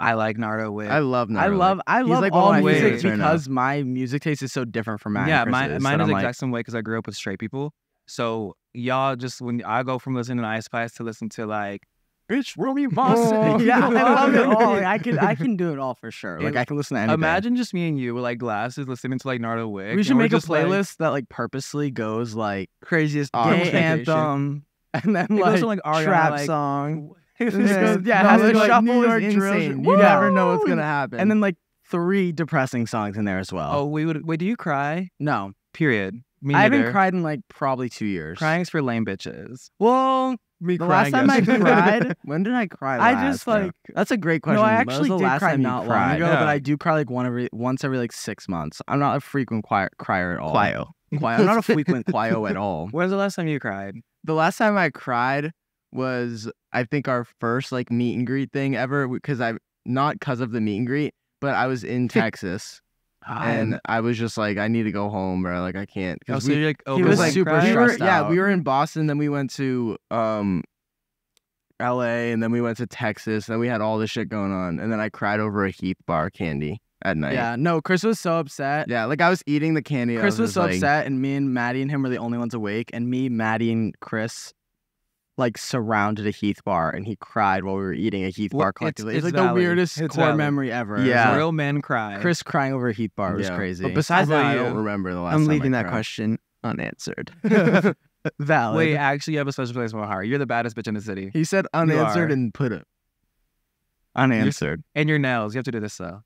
I like Nardo Wick. I love. I Gnarly. love I He's, love like, all my music right now. because my music taste is so different from Matt. yeah, mine, mine is the exact like, same way because I grew up with straight people. So y'all just when I go from listening to Ice Spice to listen to like bitch Romy Boss. Oh, yeah, I love it all. I can I can do it all for sure. Like I can listen to anything. Imagine just me and you with like glasses listening to like Nardo Wick. we should make a just, like- playlist that like purposely goes like Craziest gay anthem, and then It like, goes like Ariana, trap like, song. goes, Yeah. yeah, it No, has to the like, shuffle New is York drills. insane. You never know what's gonna happen. And then like three depressing songs in there as well. Oh, we would. Wait, do you cry? no, Period. Me I haven't cried in like probably two years. Crying's for lame bitches. Well, Me the last time I cried, when did I cry? Last? I just, like- that's a great question. No, I actually the did last cry not long cried? ago. but I do cry like one every once every like six months. I'm not a frequent quiet crier at all. Quio. Quiet. I'm not a frequent quio at all. When's the last time you cried? The last time I cried was I think our first like meet and greet thing ever because I not because of the meet and greet, but I was in Texas and I was just like I need to go home, bro. Like I can't Oh, because so we, you're like, he was overwhelmed super crying? we were, stressed yeah we were in Boston, then we went to um L.A. and then we went to Texas, and we had all this shit going on, and then I cried over a Heath bar candy at night. Yeah, no, Chris was so upset. yeah, like I was eating the candy. Chris was just so like, upset, and me and Maddie and him were the only ones awake. And me, Maddie, and Chris like surrounded a Heath bar, and he cried while we were eating a Heath Well, bar it's- collectively. it's It's, like valid. the weirdest It's core valid. memory ever. Yeah. like, Real men cry. Chris crying over a Heath bar was Yeah. crazy. But besides that, about I don't remember the last. I'm time I leaving that cried. question unanswered. valid. Wait, actually, you have a special place in my heart. You're the baddest bitch in the city. He said unanswered and put it. unanswered. And your nails. You have to do this though.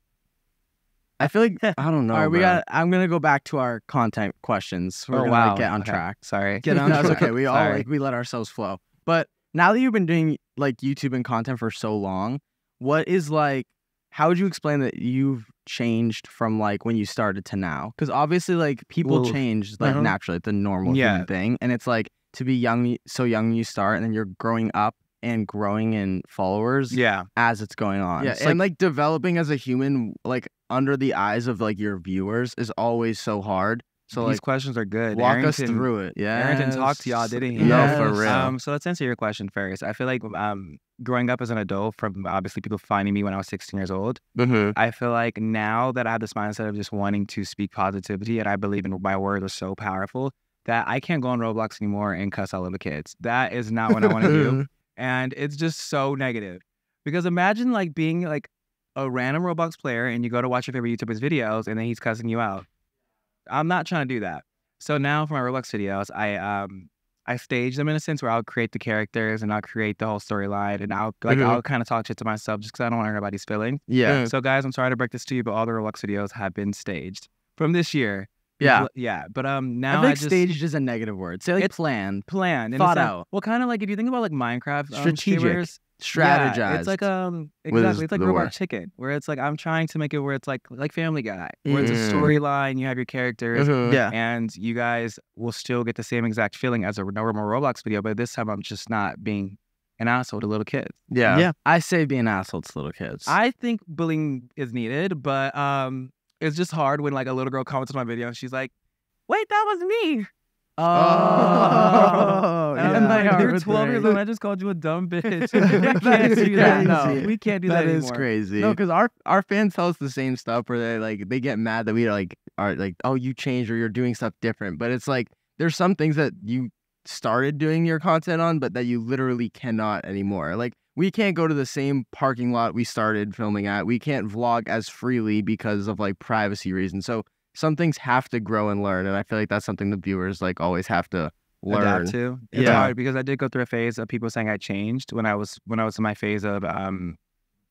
I feel like I don't know. All right, we got. I'm gonna go back to our content questions. We're Oh, gonna wow. like, get on Okay. track. Sorry. Get on. no, okay. We all like we let ourselves flow. But now that you've been doing like YouTube and content for so long, what is like? How would you explain that you've changed from like when you started to now? Because obviously, like people Well, change like uh-huh. naturally, a normal Yeah. human thing, and it's like to be young, so young you start, and then you're growing up and growing in followers Yeah. as it's going on. Yeah, and like developing as a human, like under the eyes of like your viewers, is always so hard So these like, questions are good. walk us through it. Yeah. Arrington talked to y'all, didn't he? No, for real. Um, so let's answer your question first. I feel like um, growing up as an adult, from obviously people finding me when I was 16 years old, mm-hmm. I feel like now that I have this mindset of just wanting to speak positivity and I believe in my words are so powerful that I can't go on Roblox anymore and cuss out little kids. That is not what I want to do. And it's just so negative. Because imagine like being like a random Roblox player and you go to watch your favorite YouTuber's videos and then he's cussing you out. I'm not trying to do that. So now for my Roblox videos, I um I stage them in a sense where I'll create the characters and I'll create the whole storyline and I'll like Mhm. I'll kind of talk shit to myself just because I don't want everybody's feeling. Yeah. So guys, I'm sorry to break this to you, but all the Roblox videos have been staged from this year. Yeah. yeah. But um now I I, just staged is a negative word. Say like It's planned, planned thought out. Well, kind of like if you think about like Minecraft um, Strategic. streamers, Strategize. yeah, it's like um exactly. It's like the Robot. Chicken, where it's like I'm trying to make it where it's like like Family Guy, where it's a Mm. storyline. You have your characters, Mhm. Yeah. and you guys will still get the same exact feeling as a normal Roblox video, but this time I'm just not being an asshole to little kids. Yeah. Yeah. I say being an asshole to little kids. I think bullying is needed, but um, it's just hard when like a little girl comments on my video and she's like, "Wait, that was me." Oh, And I'm yeah. like, Yeah. "You're 12 years old. I just called you a dumb bitch. we can't do that. No, we can't do that, that is anymore. crazy. No, because our our fans tell us the same stuff where they like they get mad that we like are like, oh, you changed or you're doing stuff different. But it's like there's some things that you started doing your content on, but that you literally cannot anymore. Like we can't go to the same parking lot we started filming at. We can't vlog as freely because of like privacy reasons. So some things have to grow and learn, and I feel like that's something the viewers like always have to learn. adapt to. It's Yeah. hard because I did go through a phase of people saying I changed when I was when I was in my phase of um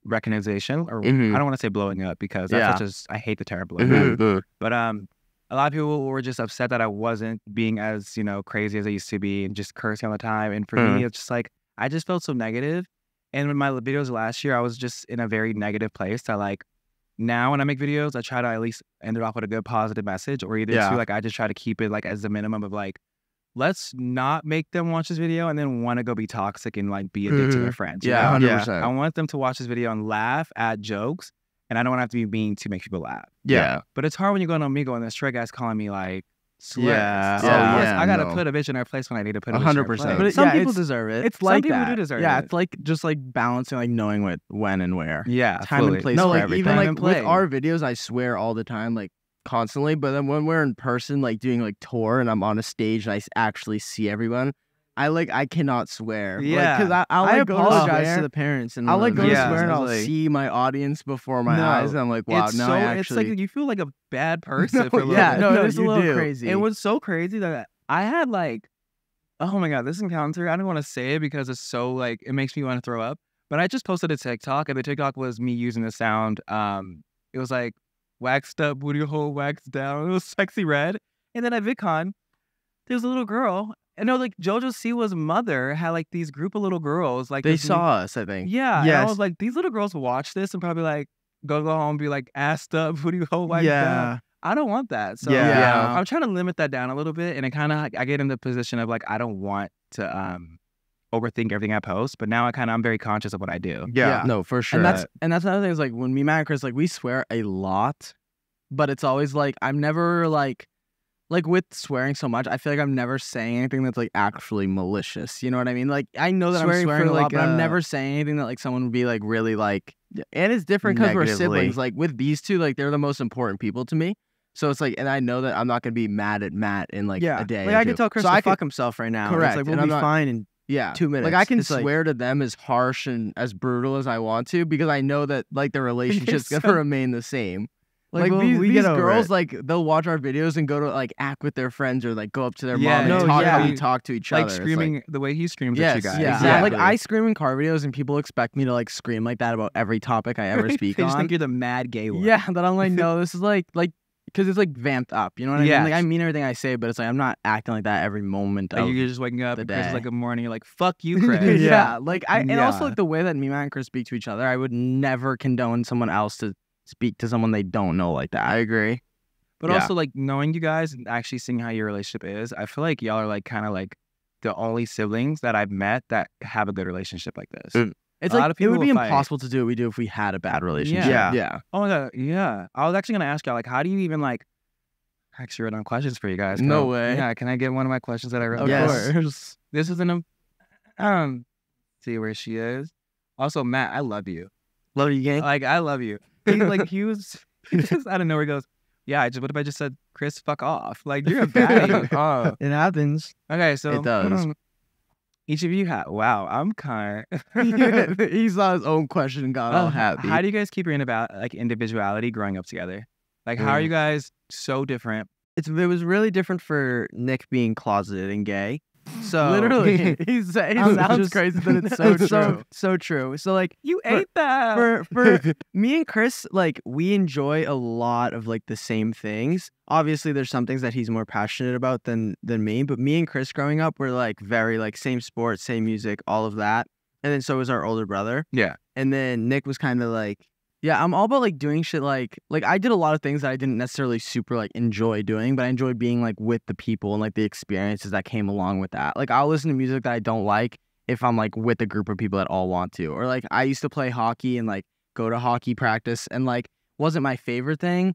recognition or Mhm. I don't want to say blowing up because that's Yeah. as I hate the term blowing up. Mhm. But um a lot of people were just upset that I wasn't being as, you know, crazy as I used to be and just cursing all the time. And for me, it's just like I just felt so negative. And in my videos last year, I was just in a very negative place that like now when I make videos, I try to at least end it off with a good positive message or either Yeah. two, like I just try to keep it like as the minimum of like, let's not make them watch this video and then want to go be toxic and like be a dick to their friends. Yeah, hundred Yeah. percent. I want them to watch this video and laugh at jokes. And I don't want to have to be mean to make people laugh. Yeah. But it's hard when you go on Omegle and this straight guy's calling me like slurs. Yeah. So Yeah. yes, Yeah, I gotta no. put a bitch in her place when I need to put a A hundred percent. But it- Some yeah, people deserve it. It's Some like people that. do deserve yeah, it. it's like just like balancing, like knowing what, when, and where. yeah, Time and place no, for like everything. even like and with play. our videos, I swear all the time, like constantly. But then when we're in person, like doing like tour, and I'm on a stage and I s- actually see everyone, I like I cannot swear. Yeah. because I I'll like to apologize to the parents and I'll like go to swear and I'll like, see my audience before my No, eyes, and I'm like, wow, it's now so I it's like you feel like a bad person for a little yeah, bit. no, No, it is a little do. crazy. It was so crazy that I had like, oh my god, this encounter. I don't want to say it because it's so like it makes me want to throw up. But I just posted a TikTok, and the TikTok was me using the sound. Um, it was like waxed up booty hole, waxed down. It was sexy red. And then at VidCon, there was a little girl. And no, like JoJo Siwa's mother had like these group of little girls. Like they this new- saw us, I think. Yeah. And I was like, these little girls watch this and probably like go go home and be like assed up, Who do you waxed Like yeah. I don't want that. So Yeah. Yeah. I'm trying to limit that down a little bit, and it kind of I get in the position of like I don't want to um overthink everything I post, but now I kind of I'm very conscious of what I do. Yeah. no, for sure. And that's and that's another thing is like when me, Matt, and Chris, like we swear a lot, but it's always like I'm never like like with swearing so much, I feel like I'm never saying anything that's like actually malicious. You know what I mean? Like I know that Swearing I'm swearing a lot, like, but I'm uh, never saying anything that like someone would be like really like and it's different because we're Negatively. siblings. Like with these two, like they're the most important people to me. So it's like, and I know that I'm not gonna be mad at Matt in like yeah. a day. Like or I could tell Chris so to I could, fuck himself right now. and Correct, It's like and we'll I'm be not- fine in yeah, two minutes. Like I can It's swear to them as harsh and as brutal as I want to because I know that like the relationship's so- gonna remain the same. Like, we'll- these, we these get girls, it. like they'll watch our videos and go to like act with their friends or like go up to their Yeah, mom and no, talk how yeah. we talk to each Like other. It's screaming the way he screams Yes, at you guys. Yeah, Exactly. like I scream in car videos, and people expect me to like scream like that about every topic I ever speak they just on. think you're the mad gay one. Yeah, but I'm like, no, this is like like because it's like vamped up. You know what I mean? Like I mean everything I say, but it's like I'm not acting like that every moment. Like of you're just waking up the Chris is like a morning. You're like, fuck you, Chris. yeah. like I and also like the way that me, Matt, and Chris speak to each other. I would never condone someone else to speak to someone they don't know like that. I agree. But Yeah. also like knowing you guys and actually seeing how your relationship is, I feel like y'all are like kind of like the only siblings that I've met that have a good relationship like this. Mm. It's A lot like it would be impossible to do what we do if we had a bad relationship. Yeah. Yeah. Oh my god, yeah. I was actually gonna ask y'all like, how do you even like? actually wrote down questions for you guys. No I- way. Yeah, can I get one of my questions that I wrote? Of down? course. This is an um, see where she is. Also, Matt, I love you. Love you, gang. Like I love you. He like he was he just out of nowhere goes, yeah. I just what if I just said Chris, fuck off? Like you're a baddie. Oh, It happens. okay, so It does. Each of you have wow. I'm kind. he saw his own question and got all Oh, happy. How do you guys keep your about like individuality growing up together? Like how are Mm. you guys so different? It's it was really different for Nick being closeted and gay. So Literally, he's, he sounds just- crazy, but it's so true. so so true. So like You For- ate that. for for me and Chris, like we enjoy a lot of like the same things. Obviously, there's some things that he's more passionate about than than me. But me and Chris growing up were like very like same sports, same music, all of that. And then so was our older brother. Yeah. And then Nick was kind of like, yeah, I'm all about like doing shit like like I did a lot of things that I didn't necessarily super like enjoy doing, but I enjoy being like with the people and like the experiences that came along with that. Like I'll listen to music that I don't like if I'm like with a group of people that all want to. Or like I used to play hockey and like go to hockey practice and like wasn't my favorite thing.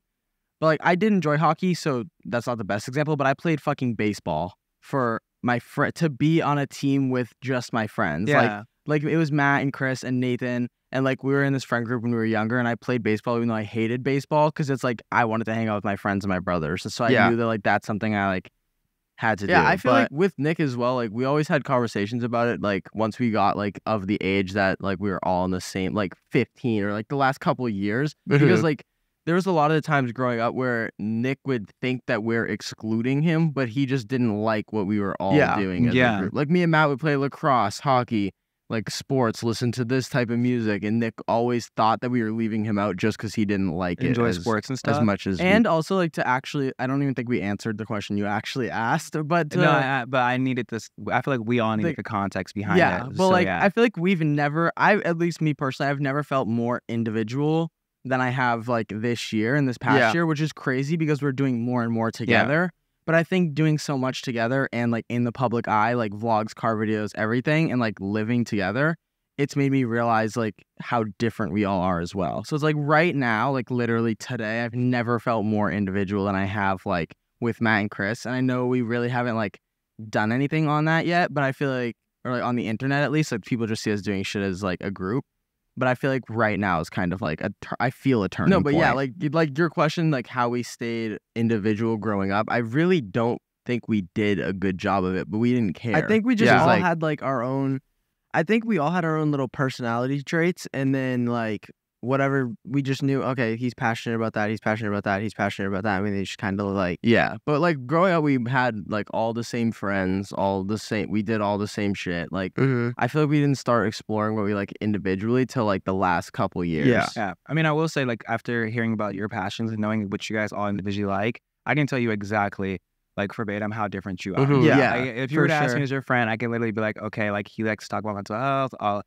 But like I did enjoy hockey, so that's not the best example, but I played fucking baseball for my friend to be on a team with just my friends. Yeah. like it was Matt and Chris and Nathan and like we were in this friend group when we were younger and I played baseball even though I hated baseball because it's like I wanted to hang out with my friends and my brothers. So I Yeah. knew that like that's something I like had to yeah, do. I feel But- like with Nick as well, like we always had conversations about it. Like once we got like of the age that like we were all in the same, like 15 or like the last couple of years, because mm-hmm. like there was a lot of the times growing up where Nick would think that we're excluding him, but he just didn't like what we were all Yeah, doing as yeah. a group. Like me and Matt would play lacrosse, hockey, like sports, listen to this type of music, and Nick always thought that we were leaving him out just because he didn't like Enjoy it as, sports and stuff. as much as we- and also like to actually I don't even think we answered the question you actually asked, but to, no, I, I- but I needed this. I feel like we all need Like- the context behind yeah, it. but so, like yeah. I feel like we've never I at least me personally I've never felt more individual than I have like this year and this past Yeah. year, which is crazy because we're doing more and more together. But I think doing so much together and like in the public eye, like vlogs, car videos, everything, and like living together, it's made me realize like how different we all are as well. So it's like right now, like literally today, I've never felt more individual than I have like with Matt and Chris. And I know we really haven't like done anything on that yet, but I feel like or like on the internet at least, like people just see us doing shit as like a group. But I feel like right now is kind of like a tur- I feel a turning. no, but yeah, like like your question, like how we stayed individual growing up. I really don't think we did a good job of it, but we didn't care. I think we just Yeah. all Like- had like our own. I think we all had our own little personality traits, and then like whatever we just knew. Okay, he's passionate about that. He's passionate about that. He's passionate about that. I mean, they just kind of like Yeah, but like growing up, we had like all the same friends, all the same. We did all the same shit. Like I feel like we didn't start exploring what we like individually till like the last couple years. Yeah. Yeah. I mean, I will say, like, after hearing about your passions and knowing what you guys all individually like, I can tell you exactly, like, verbatim how different you are. Mhm, Yeah, yeah. Like, if you for were to ask sure. me as your friend, I can literally be like, okay, like, he likes to talk about mental health. I'll,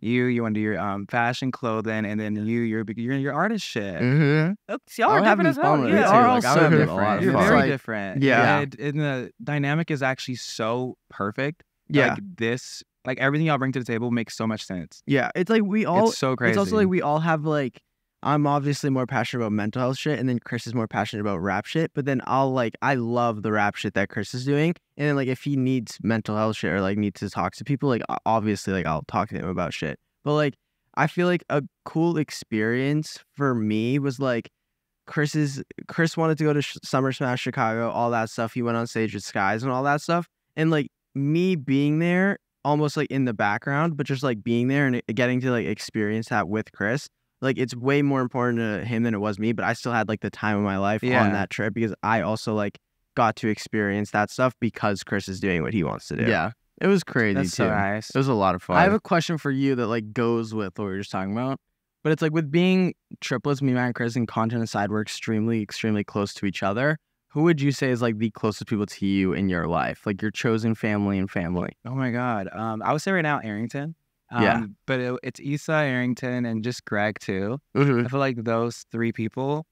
you, you want to do your um fashion, clothing, and then you, you're you're your artist shit. Mm-hmm. Oops, y'all are different as hell. Yeah, are Like, all so having a lot different. You're very Like, different. yeah. and, and the dynamic is actually so perfect. yeah, Like this, like everything y'all bring to the table makes so much sense. yeah. It's like we all. it's so crazy. It's also like we all have like. I'm obviously more passionate about mental health shit, and then Chris is more passionate about rap shit. But then I'll like I love the rap shit that Chris is doing, and then like if he needs mental health shit or like needs to talk to people, like obviously like I'll talk to him about shit. But like I feel like a cool experience for me was like Chris's Chris wanted to go to Sh- Summer Smash Chicago, all that stuff. He went on stage with Skies and all that stuff, and like me being there, almost like in the background, but just like being there and uh, getting to like experience that with Chris. Like it's way more important to him than it was me, but I still had like the time of my life Yeah. on that trip because I also like got to experience that stuff because Chris is doing what he wants to do. Yeah, it was crazy that's too. so nice. It was a lot of fun. I have a question for you that like goes with what we were just talking about. But it's like with being triplets, me, Matt, and Chris, and content aside, we're extremely, extremely close to each other. Who would you say is like the closest people to you in your life? Like your chosen family and family? Oh my god. Um, I would say right now Arrington. Um, Yeah. But it, it's Issa, Arrington, and just Greg too. Mhm. I feel like those three people.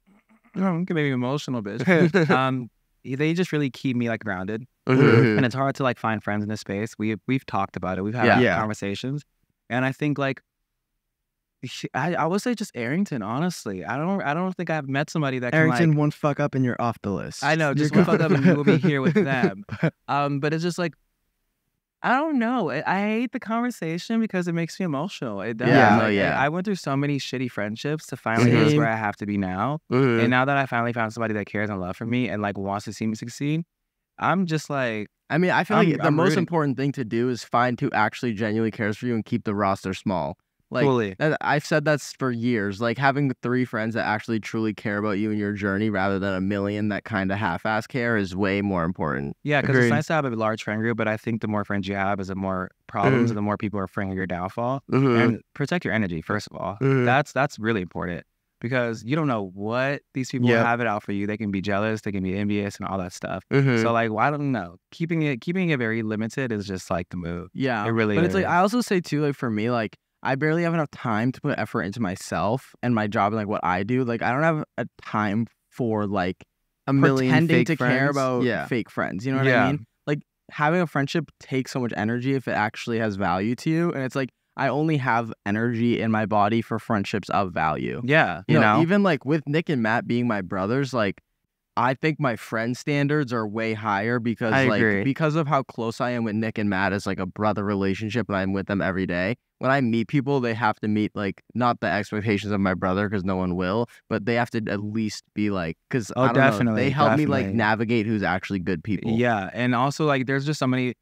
I'm getting maybe emotional, bitch. um, they just really keep me like grounded, Mhm. and it's hard to like find friends in this space. We we've talked about it. We've had Yeah. Yeah. conversations, and I think like I, I would say just Arrington. Honestly, I don't I don't think I've met somebody that can Arrington, like. one fuck up and you're off the list. I know, just You're one fuck up and go- we'll be here with them. Um, but it's just like I don't know. I, I hate the conversation because it makes me emotional. It does. Yeah, Like, yeah. I, I went through so many shitty friendships to finally get Same. where I have to be now. Mhm. And now that I finally found somebody that cares and love for me and like wants to see me succeed, I'm just like, I mean, I feel I'm- like the I'm most rooting. important thing to do is find who actually genuinely cares for you and keep the roster small. Like fully. that- I've said that's for years. Like having three friends that actually truly care about you and your journey, rather than a million that kind of half-ass care, is way more important. Yeah, because it's nice to have a large friend group, but I think the more friends you have is the more problems and the more people are afraid of your downfall. And protect your energy, first of all. Mhm. That's that's really important because you don't know what these people Yep. have it out for you. They can be jealous, they can be envious, and all that stuff. Mhm. So like, well, I don't know. Keeping it keeping it very limited is just like the move. Yeah, It really But it's like. I also say too, like for me, like I barely have enough time to put effort into myself and my job and like what I do. Like I don't have a time for like a million pretending to care about yeah. fake friends. You know what Yeah. I mean? Like having a friendship takes so much energy if it actually has value to you, and it's like I only have energy in my body for friendships of value. Yeah, You No, know, even like with Nick and Matt being my brothers, like I think my friend standards are way higher because I like agree. because of how close I am with Nick and Matt as like a brother relationship and I'm with them every day. When I meet people, they have to meet like not the expectations of my brother because no one will, but they have to at least be like because Oh, I don't know, definitely, they help me like navigate who's actually good people. Yeah, and also like there's just so many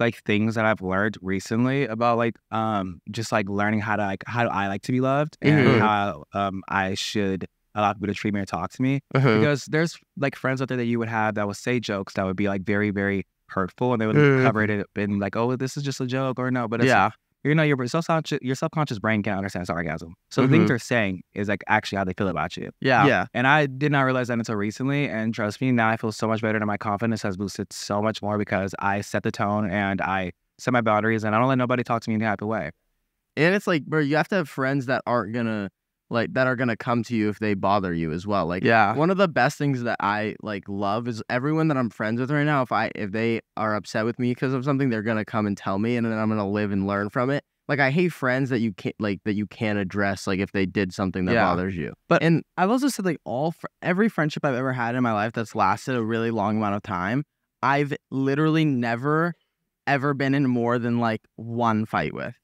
like things that I've learned recently about like um just like learning how to like how do I like to be loved and Mhm. how um I should allow people to treat me or talk to me Mhm. because there's like friends out there that you would have that would say jokes that would be like very very hurtful and they would Mhm. cover it up in like oh this is just a joke or no but it's, yeah, you know your subconscious your subconscious brain can't understand sarcasm so the things Mhm. they're saying is like actually how they feel about you yeah, yeah. and I did not realize that until recently. And trust me, now I feel so much better and my confidence has boosted so much more because I set the tone and I set my boundaries and I don't let nobody talk to me in a happy way. And it's like, bro, you have to have friends that aren't gonna like that are gonna come to you if they bother you as well. Like yeah. one of the best things that I like love is everyone that I'm friends with right now. If I if they are upset with me because of something, they're gonna come and tell me, and then I'm gonna live and learn from it. Like I hate friends that you can't like that you can't address like if they did something that Yeah. bothers you. But and I've also said like all fr- every friendship I've ever had in my life that's lasted a really long amount of time, I've literally never ever been in more than like one fight with.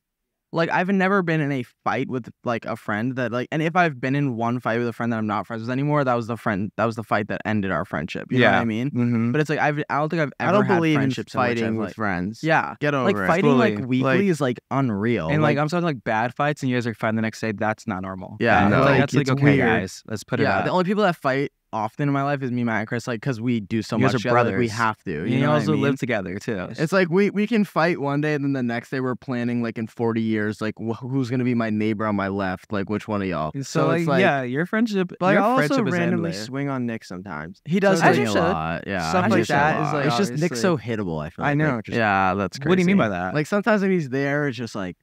Like I've never been in a fight with like a friend that like and if I've been in one fight with a friend that I'm not friends with anymore, that was the friend that was the fight that ended our friendship. You know what Yeah. I mean? Mm-hmm. But it's like I've I don't think I've ever I don't had believe in friendships in fighting with like- friends. Yeah. Get over Like it. fighting like weekly Like- is like unreal. And like I'm talking like bad fights and you guys are fine the next day. That's not normal. Yeah, That's no. like, like, that's like okay, weird. guys. Let's put it yeah, up. the only people that fight often in my life is me, Matt, and Chris. Like, because we do so You much are together, like, we have to. You, you know I also mean? live together too. It's like we we can fight one day, and then the next day we're planning like in 40 years, like wh- who's gonna be my neighbor on my left, like which one of y'all. so, like, it's like yeah, your friendship, But like, your friendship also is randomly swing on Nick sometimes. He does So a lot. Yeah, Stuff like that is, like, it's just Nick's so hittable. I feel. Like. I know. Yeah, that's crazy. What do you mean by that? Like sometimes when he's there, it's just like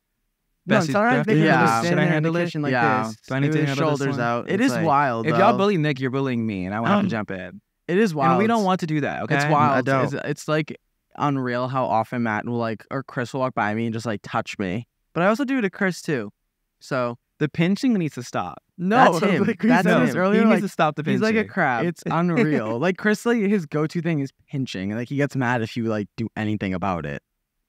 no, Bessie, sometimes do I Nick have to will Yeah. Should I handle it? like Yeah. this. Do I need to his handle this shoulders one? out. it It's is like, wild. If y'all bully Nick, you're bullying me, and I want to Um, jump in. it is wild. And we don't want to do that. Okay, It's wild. don't. It's, it's like unreal how often Matt will like or Chris will walk by me and just like touch me. But I also do it to Chris too. So The pinching needs to stop. no, That's him. Like That's said him. earlier. he like, needs to stop the pinching. He's like a crab. It's unreal. like Chris, like his go-to thing is pinching. Like he gets mad if you like do anything about it.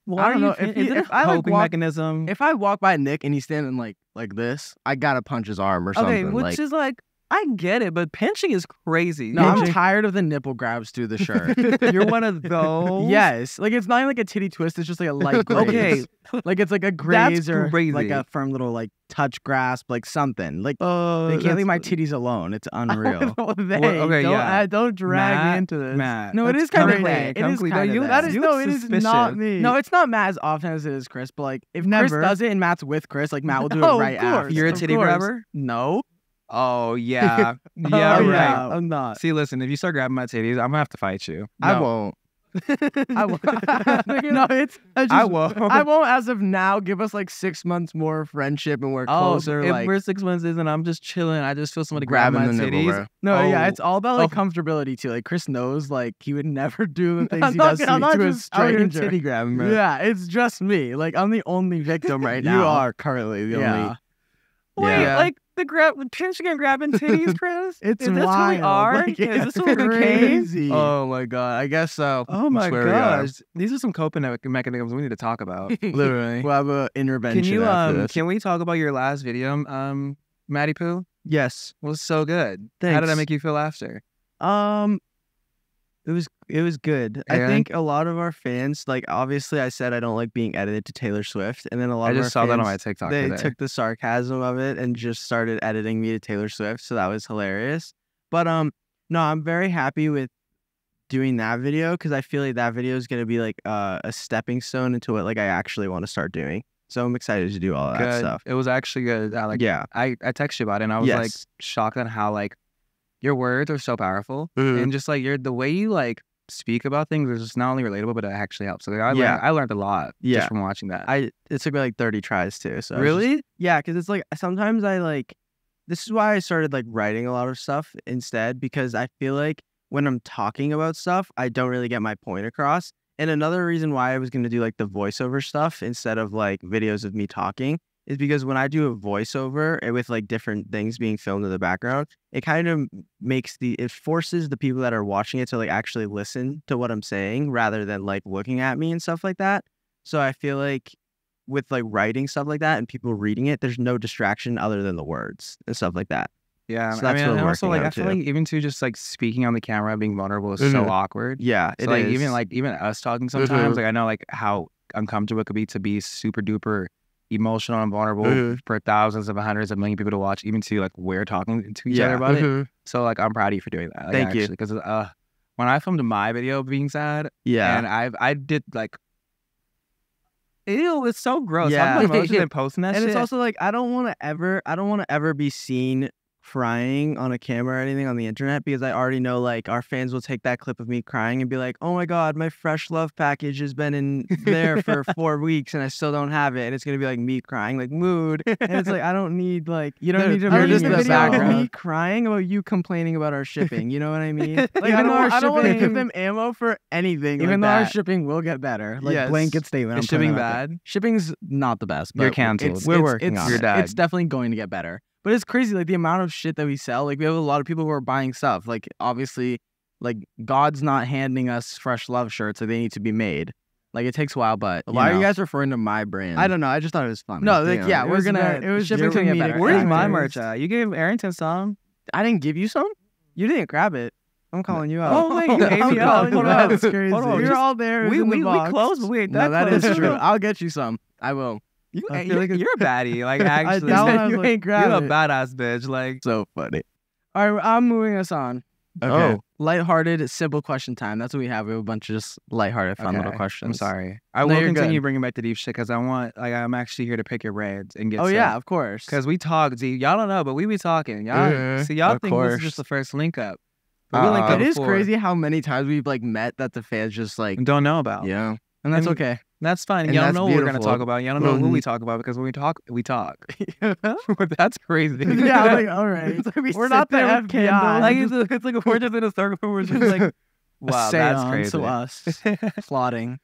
Why I don't know, if is he- it a if I, like, walk- mechanism? If I walk by Nick and he's standing like like this, I gotta punch his arm or something. okay, which like, is like I get it, but pinching is crazy. No, I'm tired of the nipple grabs through the shirt. You're one of those. yes, like it's not even like a titty twist. It's just like a light graze. Okay. like it's like a That's graze or like a firm little like touch grasp, like something. Like Oh, they can't leave my titties alone. It's unreal. Oh, they, okay, don't, yeah. uh, don't drag Matt, me into this. Matt. No, it is kinda come that. clean, It come is clean. kinda No, you- that. That is you no, look it is suspicious. not me. No, it's not Matt as often as it is Chris, but like if Never. Chris does it and Matt's with Chris, like Matt will do No, it right after. You're a titty course. grabber. no. Oh yeah, Oh, yeah, right. yeah, I'm not. See, listen, if you start grabbing my titties, I'm gonna have to fight you. I won't. I won't. no, it's I, just, I won't. I won't as of now. Give us like six months more friendship and we're Oh, closer. if like we're six months in and I'm just chilling, I just feel somebody grab grabbing my the titties. bro. No, yeah, Oh. it's all about like Oh. comfortability too. Like Chris knows, like he would never do the things I'm he not does to, gonna- I'm not to a just oh, out stranger. titty grabbing, bro. Yeah, it's just me. Like I'm the only victim right now. You are currently the Yeah. only. Wait, Yeah. like the grab, pinching and grabbing titties, Chris? It's Is this wild. who we are? Like, Is this what we became? crazy. Oh my god, I guess so. Oh my Swear we are. gosh, these are some coping mechanisms we need to talk about. Literally. We'll have an intervention. Can you after um? this. Can we talk about your last video, um, Maddie Poo? yes. It was so good. How did that Thanks. make you feel after? Um, it was it was good. I think a lot of our fans, like obviously, I said I don't like being edited to Taylor Swift, and then a lot I of just our saw that on my TikTok They today. took the sarcasm of it and just started editing me to Taylor Swift, so that was hilarious. But um, no, I'm very happy with doing that video because I feel like that video is gonna be like uh, a stepping stone into what like I actually want to start doing. So I'm excited to do all that good. stuff. It was actually good. I like. yeah. I I texted you about it, and I was like shocked at how like your words are so powerful, Mhm. and just like your the way you like speak about things is just not only relatable, but it actually helps. So, like, I Yeah. learned I learned a lot Yeah. just from watching that. I it took me like 30 tries too. So was just- really? Yeah, because it's like sometimes I like this is why I started like writing a lot of stuff instead because I feel like when I'm talking about stuff, I don't really get my point across. And another reason why I was going to do like the voiceover stuff instead of like videos of me talking is because when I do a voiceover and with like different things being filmed in the background, it kind of makes the it forces the people that are watching it to like actually listen to what I'm saying rather than like looking at me and stuff like that. So I feel like with like writing stuff like that and people reading it, there's no distraction other than the words and stuff like that. Yeah, So I that's mean, what and also like I feel too. like even to just like speaking on the camera, being vulnerable is so Mhm. awkward. Yeah, So like is. even like even us talking sometimes, like I know like how uncomfortable it could be to be super duper emotional and vulnerable Mhm. for thousands of hundreds of million people to watch, even to like we're talking to each Yeah. other about it. Mhm. So like I'm proud of you for doing that. Like, Thank you. Because uh, when I filmed my video being sad, Yeah. and I I did like, ew, it's so gross. Yeah. I'm and posting that and shit. it's also like I don't want to ever I don't want to ever be seen crying on a camera or anything on the internet because I already know like our fans will take that clip of me crying and be like, "Oh my god, my fresh love package has been in there for 4 weeks and I still don't have it." And it's going to be like me crying like mood. And it's like I don't need like you don't need to I don't need in a the video of me crying about you complaining about our shipping. You know what I mean? Like I don't, I don't want to give them ammo for anything. Even like though our shipping will get better, like Yes. blanket statement. Is I'm shipping it bad? Shipping's not the best. You're but canceled. It's, We're it's- working it's, on it. It's definitely going to get better. But it's crazy, like the amount of shit that we sell. Like we have a lot of people who are buying stuff. Like obviously, like God's not handing us fresh love shirts. Like they need to be made. Like it takes a while, but Why are you guys referring to my brand? I don't know. I just thought it was funny. No, like You know, yeah, we're gonna. it was shipping gonna me. Where's my merch at? You gave Arrington some. I didn't give you some. You didn't grab it. I'm calling you oh out. Oh, wait, you I'm calling you out. That's crazy. Hold on, You're just- all there. We in the we, we closed, but we ain't No, that that is close. true. I'll get you some. I will. You, I hey, feel you're, like you're a baddie. Like actually, I you like, ain't grab You're a badass bitch. Like So funny. All right, I'm moving us on. Okay. Oh, lighthearted, simple question time. That's what we have. We have a bunch of just lighthearted, fun little questions. I'm sorry. I No, will continue good. bringing back the deep shit because I want. Like I'm actually here to pick your brains and get. Oh yeah, of course. Because we talk deep. Y'all don't know, but we be talking. Y'all see. Y'all of think this is just the first link up. But we Uh, linked up it is before crazy how many times we've like met that the fans just like don't know about. yeah. And that's and- okay. That's fine. And y'all that's know what we're gonna talk about. Y'all don't know who Mhm. we talk about because when we talk, we talk. that's crazy. yeah, like all right. Like we We're not the there FBI. like it's, a, it's like we're just in a circle. We're just like, wow, that's crazy. to us. plotting.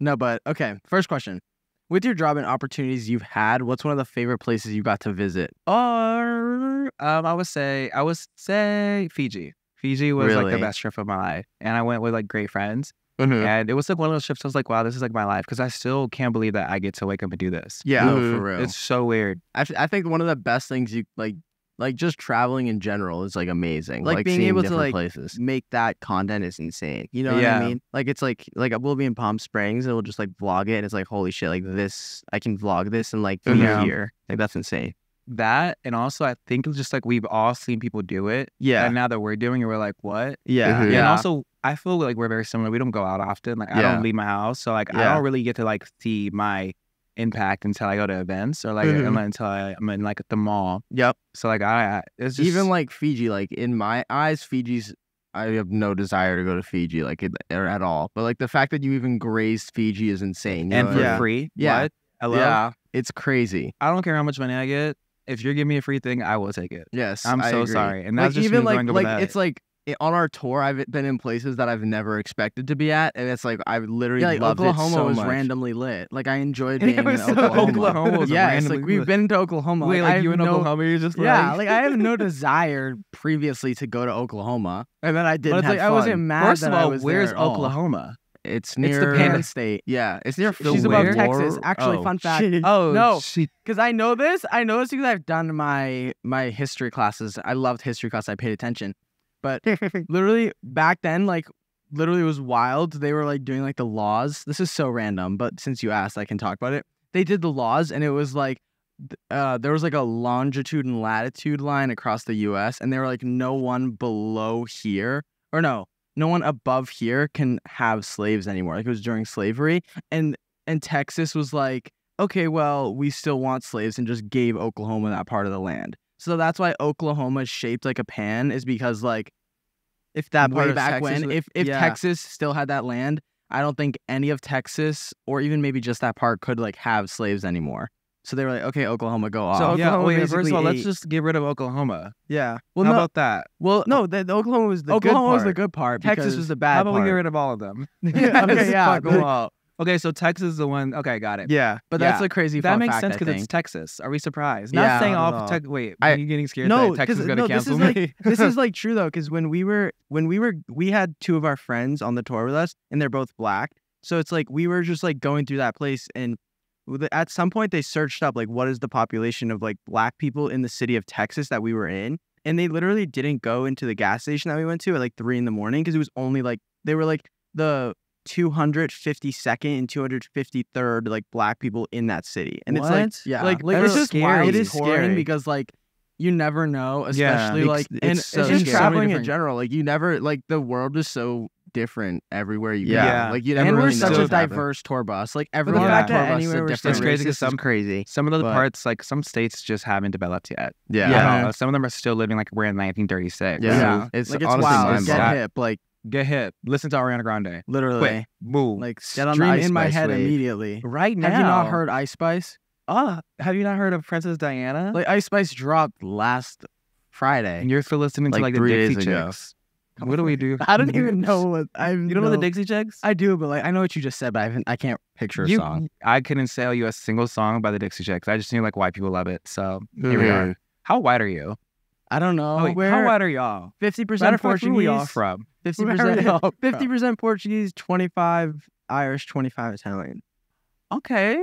No, but okay. First question. With your job and opportunities you've had, what's one of the favorite places you got to visit? Or um, I would say I would say Fiji. Fiji was like the best trip of my life, and I went with like great friends, Mhm. and it was like one of those trips. I was like, wow, this is like my life because I still can't believe that I get to wake up and do this. Yeah, No, Mm-hmm. for real. It's so weird. I, th- I think one of the best things you like like just traveling in general is like amazing. Like, being seeing able to, different like, places. make that content is insane. You know what I mean? Like it's like like we'll be in Palm Springs and we'll just like vlog it and it's like holy shit, like this I can vlog this and like be Yeah. here. Like that's insane. That and also I think it's just like we've all seen people do it, Yeah. and now that we're doing it, we're like, what? yeah. Mhm. And also, I feel like we're very similar. We don't go out often. Like I Yeah. don't leave my house, so like I don't really get to like see my impact until I go to events or like Mhm. until I, I'm in like at the mall. Yep. So like I, it's just Even like Fiji, like in my eyes, Fiji's. I have no desire to go to Fiji, like it, or at all. But like the fact that you even grazed Fiji is insane. you and know for Yeah. free. Yeah. What? I love. yeah, it's crazy. I don't care how much money I get. If you're giving me a free thing, I will take it. Yes, I'm I so agree. sorry, and that's like just even like like it's like on our tour, I've been in places that I've never expected to be at, and it's like I've literally Yeah, like loved Oklahoma it so was much. randomly lit. Like I enjoyed being in so- Oklahoma. Oklahoma was yeah, it's like we've been to Oklahoma. Wait, I like you in no- Oklahoma, you're just Yeah, like, like I have no desire previously to go to Oklahoma, and then I didn't. But it's like I wasn't mad First that of I all, where's. Oklahoma? It's near It's the Penn State. Yeah, it's near. She's where? above Texas. Actually, oh. fun fact. Oh No. Because I know this. I know this because I've done my my history classes. I loved history class. I paid attention. But literally back then, like literally it was wild. They were like doing like the laws. This is so random, but since you asked, I can talk about it. They did the laws and it was like uh, there was like a longitude and latitude line across the US and they were like no one below here or no, no one above here can have slaves anymore. Like it was during slavery and and Texas was like, okay, well, we still want slaves and just gave Oklahoma that part of the land. So that's why Oklahoma is shaped like a pan is because like If that part way of back Texas when if if yeah. Texas still had that land, I don't think any of Texas or even maybe just that part could like have slaves anymore. So they were like, okay, Oklahoma, go off. So yeah, Oklahoma wait, first of basically all, let's just get rid of Oklahoma. yeah. well, How no, about that? well, No, uh, the, the Oklahoma was the Oklahoma good was the part. good part. Texas because- was the bad part. How about part. we get rid of all of them? okay, yeah, Fuck 'em cool. all. Okay, so Texas is the one. Okay, got it. Yeah. But that's Yeah. a crazy. That fun makes fact, sense I because it's think. Texas. Are we surprised? Yeah, Not saying not all at of all. Tex- Wait, I- are you getting scared no, that Texas is 'cause- going to no, this cancel is me? like this is like true though, because when we were when we were we had two of our friends on the tour with us, and they're both black. So it's like we were just like going through that place, and with- at some point they searched up like what is the population of like black people in the city of Texas that we were in, and they literally didn't go into the gas station that we went to at like three in the morning because it was only like they were like the 252nd and 253rd like black people in that city, and it's like Yeah. like, Like, it's just scary. It's scary scary. because like you never know, especially It's- like it's, and so just traveling in general. Like you never like the world is so different everywhere you Yeah. go. Yeah. Like you never And we're such a what's happening. diverse tour bus. Like But everyone the Yeah. on the tour bus is anywhere we're different It's crazy 'cause race. some- crazy. Some of the But- parts, like some states, just haven't developed yet. Yeah. You Yeah. know, some of them are still living like we're in 1936. Yeah. Yeah, It's like it's honestly wild. mind Get hip, like Get hit. Listen to Ariana Grande. literally, Quick. Boom. like Get on the stream Ice in my Spice head wave. immediately. right now. Have you not heard Ice Spice? Oh, have you not heard of Princess Diana? Like Ice Spice dropped last Friday. and you're still listening like to like the Dixie days ago. Chicks. What do we do? I don't even know what I. You don't know the Dixie Chicks? I do, but like I know what you just said, but I haven't, I can't picture a You- song. I couldn't sell you a single song by the Dixie Chicks. I just knew like white people love it. So here we are. Mm-hmm. How white are you? I don't know. Oh, wait, where how white are y'all? Fifty percent of fact, where we all from? fifty Where percent, y'all from? fifty percent Portuguese, twenty five Irish, twenty five Italian. Okay,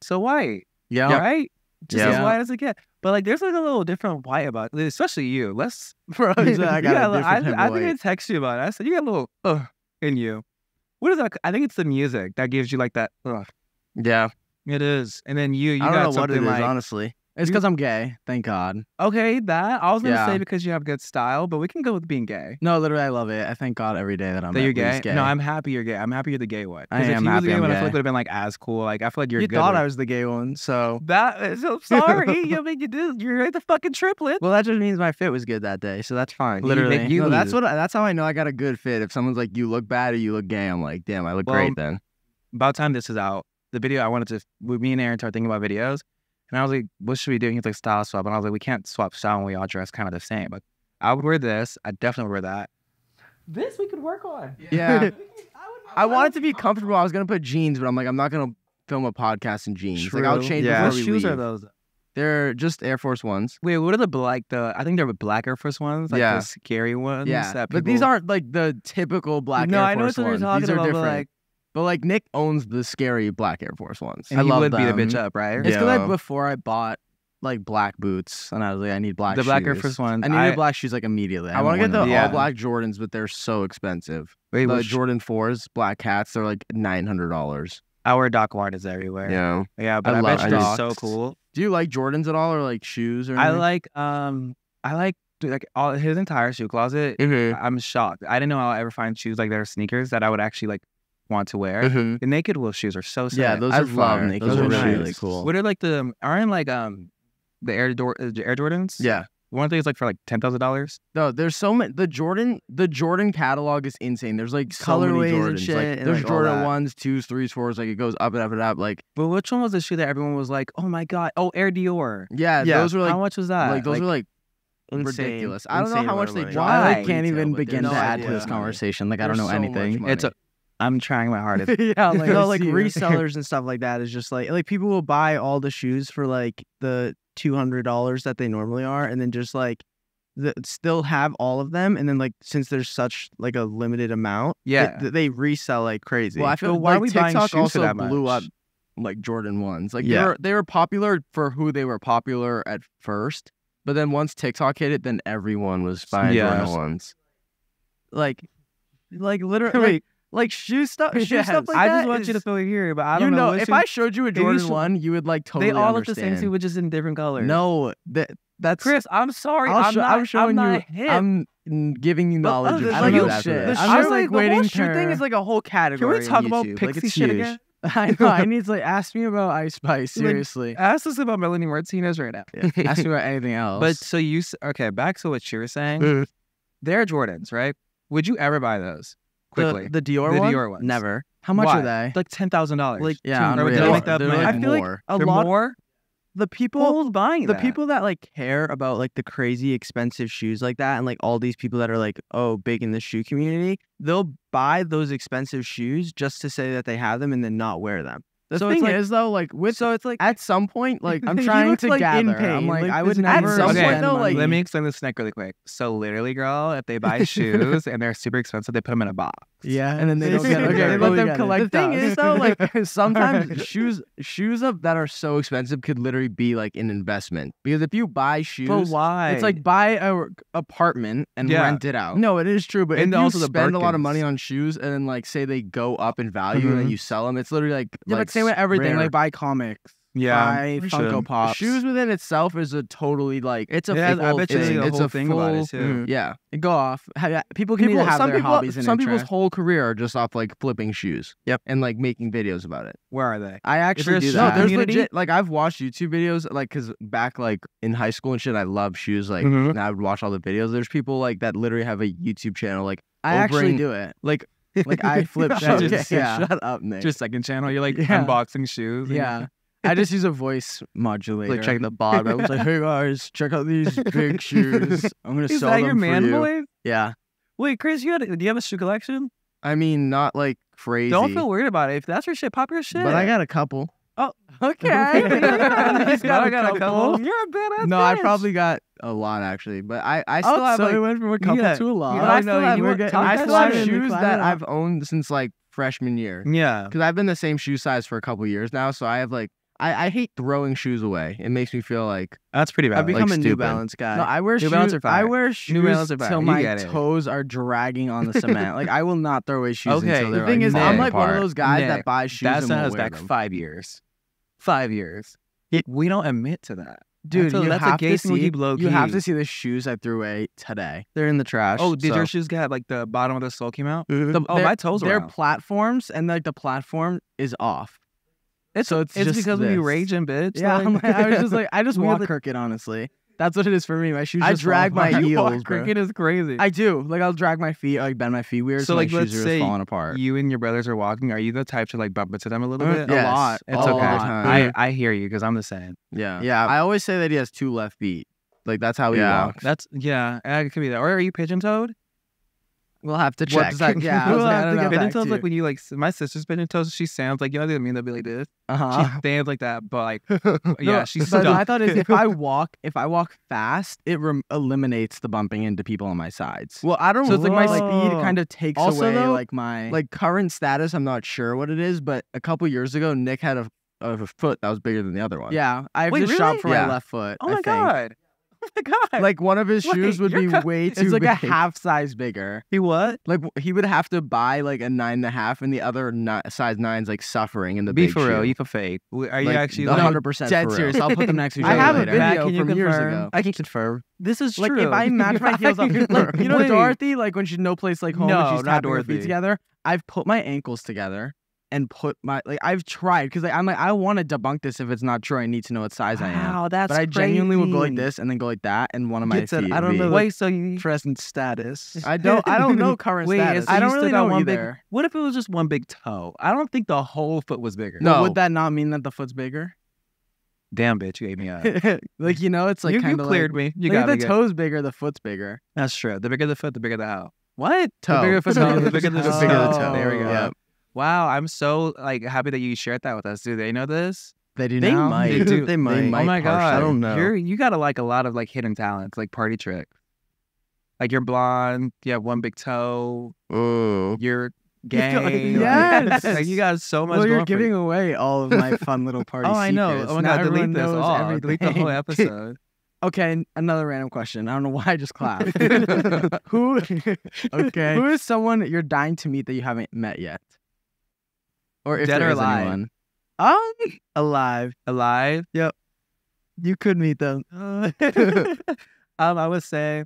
so white, Yeah. right? Just as Yeah. white as it get. But like, there's like a little different white about, it, especially you. Let's. Bro, I got a little- I, I think I text you about it. I said you got a little uh in you. What is that? I think it's the music that gives you like that. Ugh. Yeah. It is, and then you, you I don't got know what it something like honestly. It's because I'm gay. Thank God. okay that I was gonna Yeah. say because you have good style, but we can go with being gay. No, literally, I love it. I thank God every day that I'm that at you're gay? least gay. No, I'm happy you're gay. I'm happy you're the gay one. I 'Cause if am was happy the gay I'm one, I feel like would have been like as cool. Like I feel like you're you good. thought I was the gay one, so that. Eh, so sorry, you mean you did. You're like the fucking triplet. Well, that just means my fit was good that day, so that's fine. You Literally. You no, that's lose. what. I, that's how I know I got a good fit. If someone's like, "You look bad" or "You look gay," I'm like, "Damn, I look Well, great." Then About time this is out. The video I wanted to. with Me and Aaron started thinking about videos, and I was like, "What should we do?" And he's like, "Style swap," and I was like, "We can't swap style when we all dress kind of the same." But I would wear this. I definitely would wear that. This we could work on. yeah, I wanted to be comfortable. I was gonna put jeans, but I'm like, I'm not gonna film a podcast in jeans. Like I'll change Yeah. before What we shoes leave. are those? They're just Air Force Ones. Wait, what are the black? The I think they're the black Air Force ones. Like Yeah. the scary ones. yeah, that but these aren't like the typical black No, Air Force No, I know Force what you're ones. talking These are about, but, different. like- But like Nick owns the scary black Air Force ones. And I he love would beat a bitch up, right? It's because I Yeah. before I bought like black boots, and I was like, I need black. the black Air. Force ones. I needed I, black shoes like immediately. I want to get the Yeah. all black Jordans, but they're so expensive. wait, the which, Jordan fours, black hats, they're like nine hundred dollars. our Doc Martens everywhere. Yeah. yeah, but I I, bet you they're so cool. Do you like Jordans at all, or like shoes or? anything? I like um, I like dude, like all his entire shoe closet. Mhm. I'm shocked. I didn't know I'll ever find shoes like that are sneakers that I would actually like want to wear. Mhm. The Naked Wolfe shoes are so sick. Yeah, those I are love fire. Naked Those are really shoes. cool. What are like the aren't like um the Air Dor- uh, Air Jordans? Yeah. one thing is like for like ten thousand dollars. No, there's so many. The Jordan, the Jordan catalog is insane. There's like so Colorways many and shit like, and, there's like, Jordan ones, twos, threes, fours. Like it goes up and up and up. Like But which one was the shoe that everyone was like, oh my god, oh Air Dior? yeah, Yeah, those were like How much was that? like those were like insane, ridiculous. I don't know how much they money. drop I like, can't even begin there's to no add to this conversation. Like I don't know so much anything. money. It's a. I'm trying my hardest. yeah, like, no, like resellers and stuff like that is just like like people will buy all the shoes for like the two hundred dollars that they normally are, and then just like the, still have all of them, and then like since there's such like a limited amount, Yeah. th- they resell like crazy. Well, I feel why are like we buying TikTok shoes also that blew up like Jordan ones. Like Yeah. they were they were popular for who they were popular at first, but then once TikTok hit it, then everyone was buying Yeah. Jordan ones. like like literally like, like shoe stuff, shoe Yes. stuff like I that I just want you to feel it here, but I don't know, What if I showed you a Jordan should- one, you would like totally they all look the same understand. too, but just in different colors. No, that that's Chris, I'm sorry. I'll I'm, show- not, I'm showing I'm you. hip. I'm giving you But knowledge other- of I don't know, shit. The I was shoe- like the waiting whole shoe thing is like a whole category. Can we talk about Pixie like, shit again? I know. I need to like ask me about Ice Spice. Like, Seriously, Ask us about Melanie Martinez right now. ask me about anything else. But so you okay? Back to what you were saying. Mm. They're Jordans, right? Would you ever buy those quickly? The, the Dior The one? Dior ones. Never. how much Why? are they? like ten thousand dollars. Like, Yeah, Or would they make that They're like I feel like a They're lot more. the people Who's buying the that? people that like care about like the crazy expensive shoes like that and like all these people that are like oh big in the shoe community they'll buy those expensive shoes just to say that they have them and then not wear them The So it's thing like- is though, like with so it's like at some point, like I'm trying to like, in gather. I'm like, like, I would never at some Okay, point though, like Let me explain this snack really quick. So literally, girl, if they buy shoes and they're super expensive, they put them in a box. yeah, and then they don't get okay, They let them collect The thing is though, like sometimes shoes shoes up that are so expensive could literally be like an investment because if you buy shoes, But why? it's like buy a r- apartment and Yeah. rent it out No, it is true, but And if you also the spend a lot of money on shoes and then like say they go up in value and then Mhm. you sell them, it's literally like yeah like same with everything rare. like buy comics yeah, buy funko pops shoes within itself is a totally like it's a Yeah, I full bet you it's, thing. the it's whole a thing full, about it, too. Mhm. Yeah, go off people can people, have some their people, hobbies some people's whole career are just off like flipping shoes. Yep. and like making videos about it. Where are they? I actually do shoe No, that there's community? legit like I've watched YouTube videos like because back like in high school and shit, I love shoes. Like, Mhm. and I would watch all the videos. There's people like that literally have a YouTube channel. Like, I actually do it like, like I flip Yeah, shoes. just- yeah, shut up Nick Just second channel. You're like Yeah. unboxing shoes. yeah I just use a voice modulator like checking the bottom. I was like, hey guys, check out these big shoes. I'm gonna Is sell that them your for man you. voice? yeah Wait, Chris, you had do you have a shoe collection? I mean, not like crazy. Don't feel worried about it. If that's your shit, pop your shit. But I got a couple. Oh, okay He's got a I got a couple. couple. You're a badass. no, I bitch. probably got a lot actually, but I I oh, still oh, have so like we went from a couple Yeah. to a lot Yeah, but I I know, still have, you we're getting- I still have shoes that. I've owned since like freshman year. Yeah. Because I've been the same shoe size for a couple years now, so I have like I, I hate throwing shoes away. It makes me feel like That's pretty bad. I've become like a New. Balance guy no, I wear New shoes. Balance are I fire. wear New shoes Balance are fire. till You my toes are dragging on the cement. like I will not throw away shoes Okay, until the thing like, is, I'm like one of those guys Nick, that buys shoes that and set will us wear back them. five years. Five years. we don't admit to that. Dude, That's a- you that's a have gay to see. low You have to see the shoes I threw away today. They're in the trash. Oh, did so- your shoes get like the bottom of the sole came out? Mm-hmm. The- Oh, my toes were They're out. platforms, and like the platform is off. It's so it's it's just because we this. rage and bitch. Yeah, like- like- I was just like, I just We walk like- crooked. Honestly, that's what it is for me. My shoes. I just fall drag my apart. You walk heels, bro. crooked is crazy. I do. Like I'll drag my feet, like bend my feet weird. So, So, like, my let's shoes say just falling apart. you and your brothers are walking. Are you the type to like bump into them a little Uh, bit? yes, A lot. It's all okay. the time. I, I hear you because I'm the same. Yeah. Yeah. I always say that he has two left feet. Like that's how he Yeah. walks. That's yeah, it could be that. Or are you pigeon toed? We'll have to check. that? yeah, we'll like, have don't to get Back to like when you like my sister's pigeon toes. She sounds like you know what I mean. They'll be like this. Uh-huh. She stands like that, but like No, yeah, she's but my thought is if I walk, if I walk fast, it rem- eliminates the bumping into people on my sides. well, I don't. so it's like my speed kind of takes Also, away though, like my like current status. I'm not sure what it is, but a couple years ago, Nick had a, a foot that was bigger than the other one. yeah. I've Wait, just really? shot for Yeah. my left foot. oh I my think. god. Oh my god. Like one of his Wait, shoes would be co- way too It's like big. a half size bigger. he what? Like he would have to buy like a nine and a half, and the other ni- size nine's like suffering in the Be big for real. shoe. You can fake. Are you Like, actually 100% dead for real. serious. I'll put them next to each I other have a video Matt, from years ago. I can confirm. This is Like true. if I match my heels up, like you know Dorothy, like when she's no place like home, No, and she's not tapping her feet Dorothy. together. I've put my ankles together and put my like I've tried because like, I'm like I want to debunk this if it's not true. I need to know what size I am. Wow, that's But I genuinely will go like this and then go like that, and one of my Gets it. feet. I don't know. Wait, so you present status. I don't. I don't know current Wait, status. so I don't really know one big. either. What if it was just one big toe? I don't think the whole foot was bigger. No. Well, would that not mean that the foot's bigger? Damn, bitch, you ate me up. like you know, it's like you, you kind of cleared like, me. You look got at me the good. toes bigger, the foot's bigger. That's true. The bigger the foot, the bigger the how. What? The bigger the foot, toe. the bigger the, The bigger the toe. Oh, toe. There we go. Yeah. Wow, I'm so like happy that you shared that with us. Do they know this? They do They now? might. They do. They might. oh my god, I don't know. You're you got a, like a lot of like hidden talents, like party tricks. Like you're blonde, you have one big toe, Ooh. you're gay. Yes. like, like, you got so much. well, you're going for you. giving away all of my fun little party Oh, I know. Oh my Now god, delete this knows all. Delete the whole episode. okay, another random question. I don't know why I just clapped. Who? Okay. Who is someone you're dying to meet that you haven't met yet? Or if Dead there or is alive? anyone. Um, alive. Alive. Yep. You could meet them. um, I would say,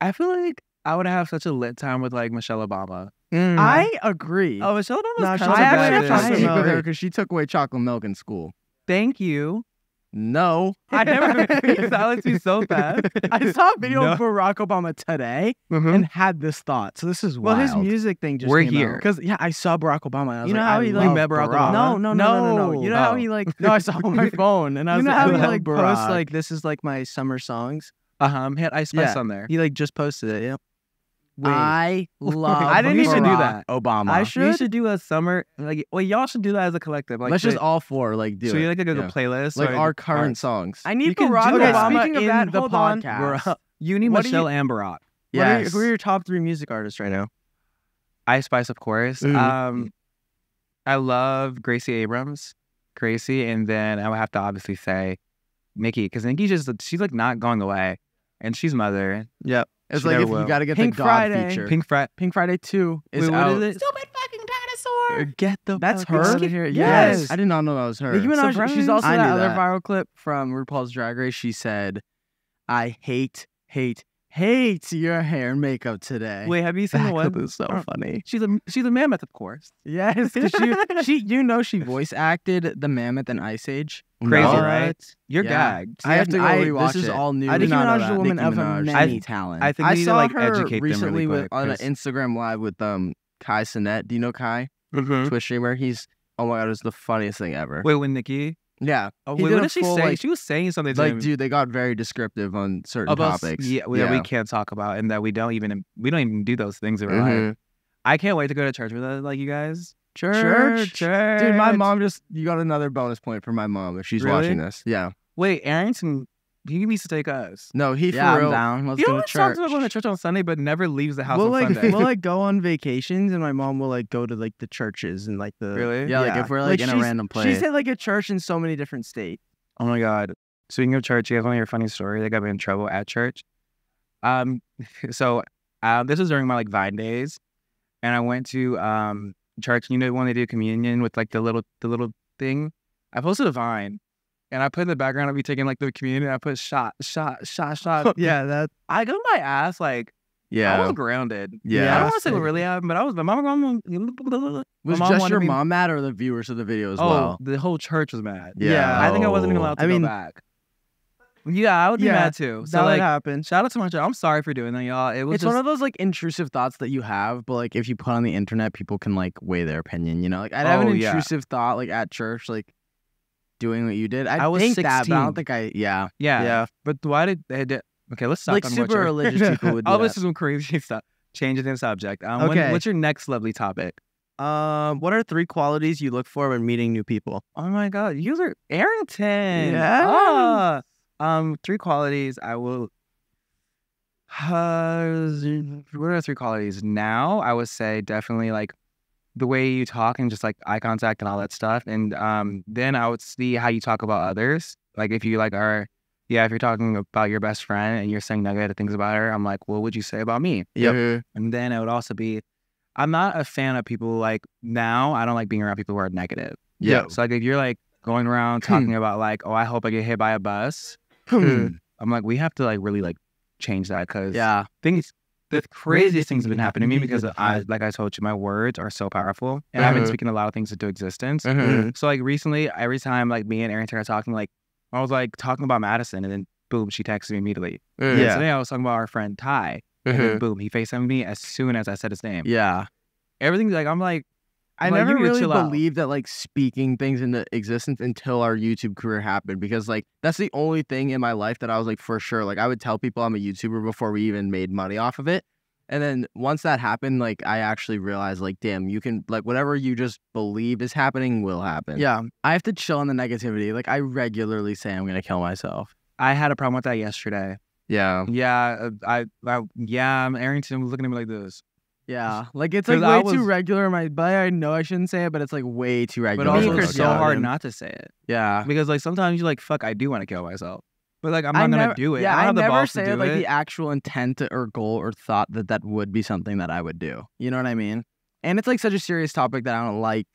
I feel like I would have such a lit time with like Michelle Obama. I agree. Oh, Michelle Obama's No, kind she's of a I bad actually have bitch. to I speak know with her her. because she took away chocolate milk in school. Thank you. No. I never you silenced me so fast. I saw a video No. of Barack Obama today Mhm. and had this thought. So this is Well, his music thing just We're came here. Because yeah, I saw Barack Obama. And I was You know like, how he, love like, met Barack Barack. Obama? No, no, no, no, no, no. No. You know how he like? No, I saw it on my phone, and I was you know like, how I he like Barack. posts like this is like my summer songs. Uh huh. He had Ice Spice Yeah. on there. He like just posted it. Yep. I love. I didn't even do that. Obama. I should. We should do a summer. Like, well, y'all should do that as a collective. Like, Let's just all four like do so it. you like a good Yeah. playlist, like or our our- current songs. I need You can Barack do. Obama Speaking of in that, the hold on. podcast. You need What do Michelle and Barack. What are your, who are your top three music artists right now? Ice Spice, of course. Mm-hmm. Mhm. Um, I love Gracie Abrams, Gracie, and then I would have to obviously say Nicki because Nicki just she's like not going away, and she's mother. Yep. It's She like never if you got to get Pink the God Friday. feature. Pink Frat. Pink Friday Two is Wait, what out. is it? Stupid fucking dinosaur. Uh, get the That's her? outta Skip- here. Yes. Yes. I did not know that was her. Nicki Minaj, she's also I that other that. viral clip from RuPaul's Drag Race. She said, "I hate, hate, hate your hair and makeup today." Wait, have you seen the That one? clip is so Oh. funny. She's a she's a mammoth, of course. Yes, she, she, you know, she voice acted the mammoth in Ice Age. Crazy, No. right? You're Yeah. gagged. I have to go I- rewatch This is it. all new. I to Nicki me. Minaj is a woman Nicki of Minaj. many I- talent. I think we I need to saw like her educate them recently really with on an 'cause- Instagram live with um Kai Cenat. Do you know Kai? Mhm. Twitch streamer. He's oh my god, it was the funniest thing ever. Wait, with Nicki? Yeah, Oh, wait, did what did she full, say? like- she was saying something to like him dude, they got very descriptive on certain about topics. Yeah, we- that we can't talk about, and that we don't even we don't even do those things in real life. Mhm. I can't wait to go to church with like you guys. Church. church. Dude, my mom just you got another bonus point for my mom if she's Really? watching this. Yeah. Wait, Arrington, he needs to take us. No, he yeah, for I'm real. down. Let's he go to always talks about going to church on Sunday, but never leaves the house we'll on like Sunday. we'll like go on vacations, and my mom will like go to like the churches and like the really? Yeah, like if we're like, in a random place. She's at like a church in so many different states. Oh my god. Speaking of church, you guys want to hear a funny story that got me in trouble at church? Um, so um, this was during my like Vine days, and I went to um church. You know when they do communion with like the little the little thing. I posted a Vine, and I put in the background of me taking like the communion. I put shot, shot, shot, shot. yeah, that I got my ass like Yeah, I was grounded. Yeah. I don't want to say what really happened, but I was my mom. mom was my mom just your me- mom mad or the viewers of the video as Oh, well? the whole church was mad. Yeah. I think I wasn't even Oh. allowed to I go mean, back. Yeah, I would be yeah, mad too. that So would like, happen. shout out to my. I'm sorry for doing that, y'all. It was It's just, one of those like intrusive thoughts that you have, but like if you put on the internet, people can like weigh their opinion. You know, like I'd have Oh, an yeah. intrusive thought like at church, like doing what you did. I, I was think that, but I don't think I. Yeah, yeah, yeah. But why did they did? Okay, let's stop. like on super religious people would do that. listen to some crazy stuff. Changing the subject. Um, when- Okay. what's your next lovely topic? Um, what are three qualities you look for when meeting new people? Oh my God, you are Arrington. Yes. Ah, um, three qualities I will. Uh, what are three qualities? Now, I would say definitely like the way you talk and just like eye contact and all that stuff. And um, then I would see how you talk about others. Like if you like are, yeah, if you're talking about your best friend and you're saying negative things about her, I'm like, what would you say about me? Yep. Mhm. And then it would also be, I'm not a fan of people like now. I don't like being around people who are negative. Yeah. So like if you're like going around talking about like, oh, I hope I get hit by a bus. Hmm. I'm like, we have to like really like change that because yeah. things, the craziest things have been happening to me because I, like I told you, my words are so powerful and I've been speaking a lot of things into existence. Mhm. So like recently, every time like me and Arrington are talking, like I was like talking about Madison and then boom, she texted me immediately. Mhm. And Yeah. Today I was talking about our friend Ty. And then Mhm. boom, he FaceTimed me as soon as I said his name. Yeah. Everything like I'm like, I Like, never really out. believed that like speaking things into existence until our YouTube career happened because like that's the only thing in my life that I was like for sure like I would tell people I'm a YouTuber before we even made money off of it. And then once that happened, like I actually realized like damn, you can like whatever you just believe is happening will happen. Yeah, I have to chill on the negativity. Like I regularly say I'm gonna kill myself. I had a problem with that yesterday. Yeah. Yeah, uh, I, I yeah, I'm Arrington was looking at me like this. Yeah, like it's like I way too regular. in My but I know I shouldn't say it, but it's like way too regular. But also, it's so hard not to say it Yeah, because like sometimes you're like, fuck, I do want to kill myself, but like I'm I not gonna never- do it. Yeah, I don't I have the never balls say to do like it. the actual intent or goal or thought that that would be something that I would do. You know what I mean? And it's like such a serious topic that I don't like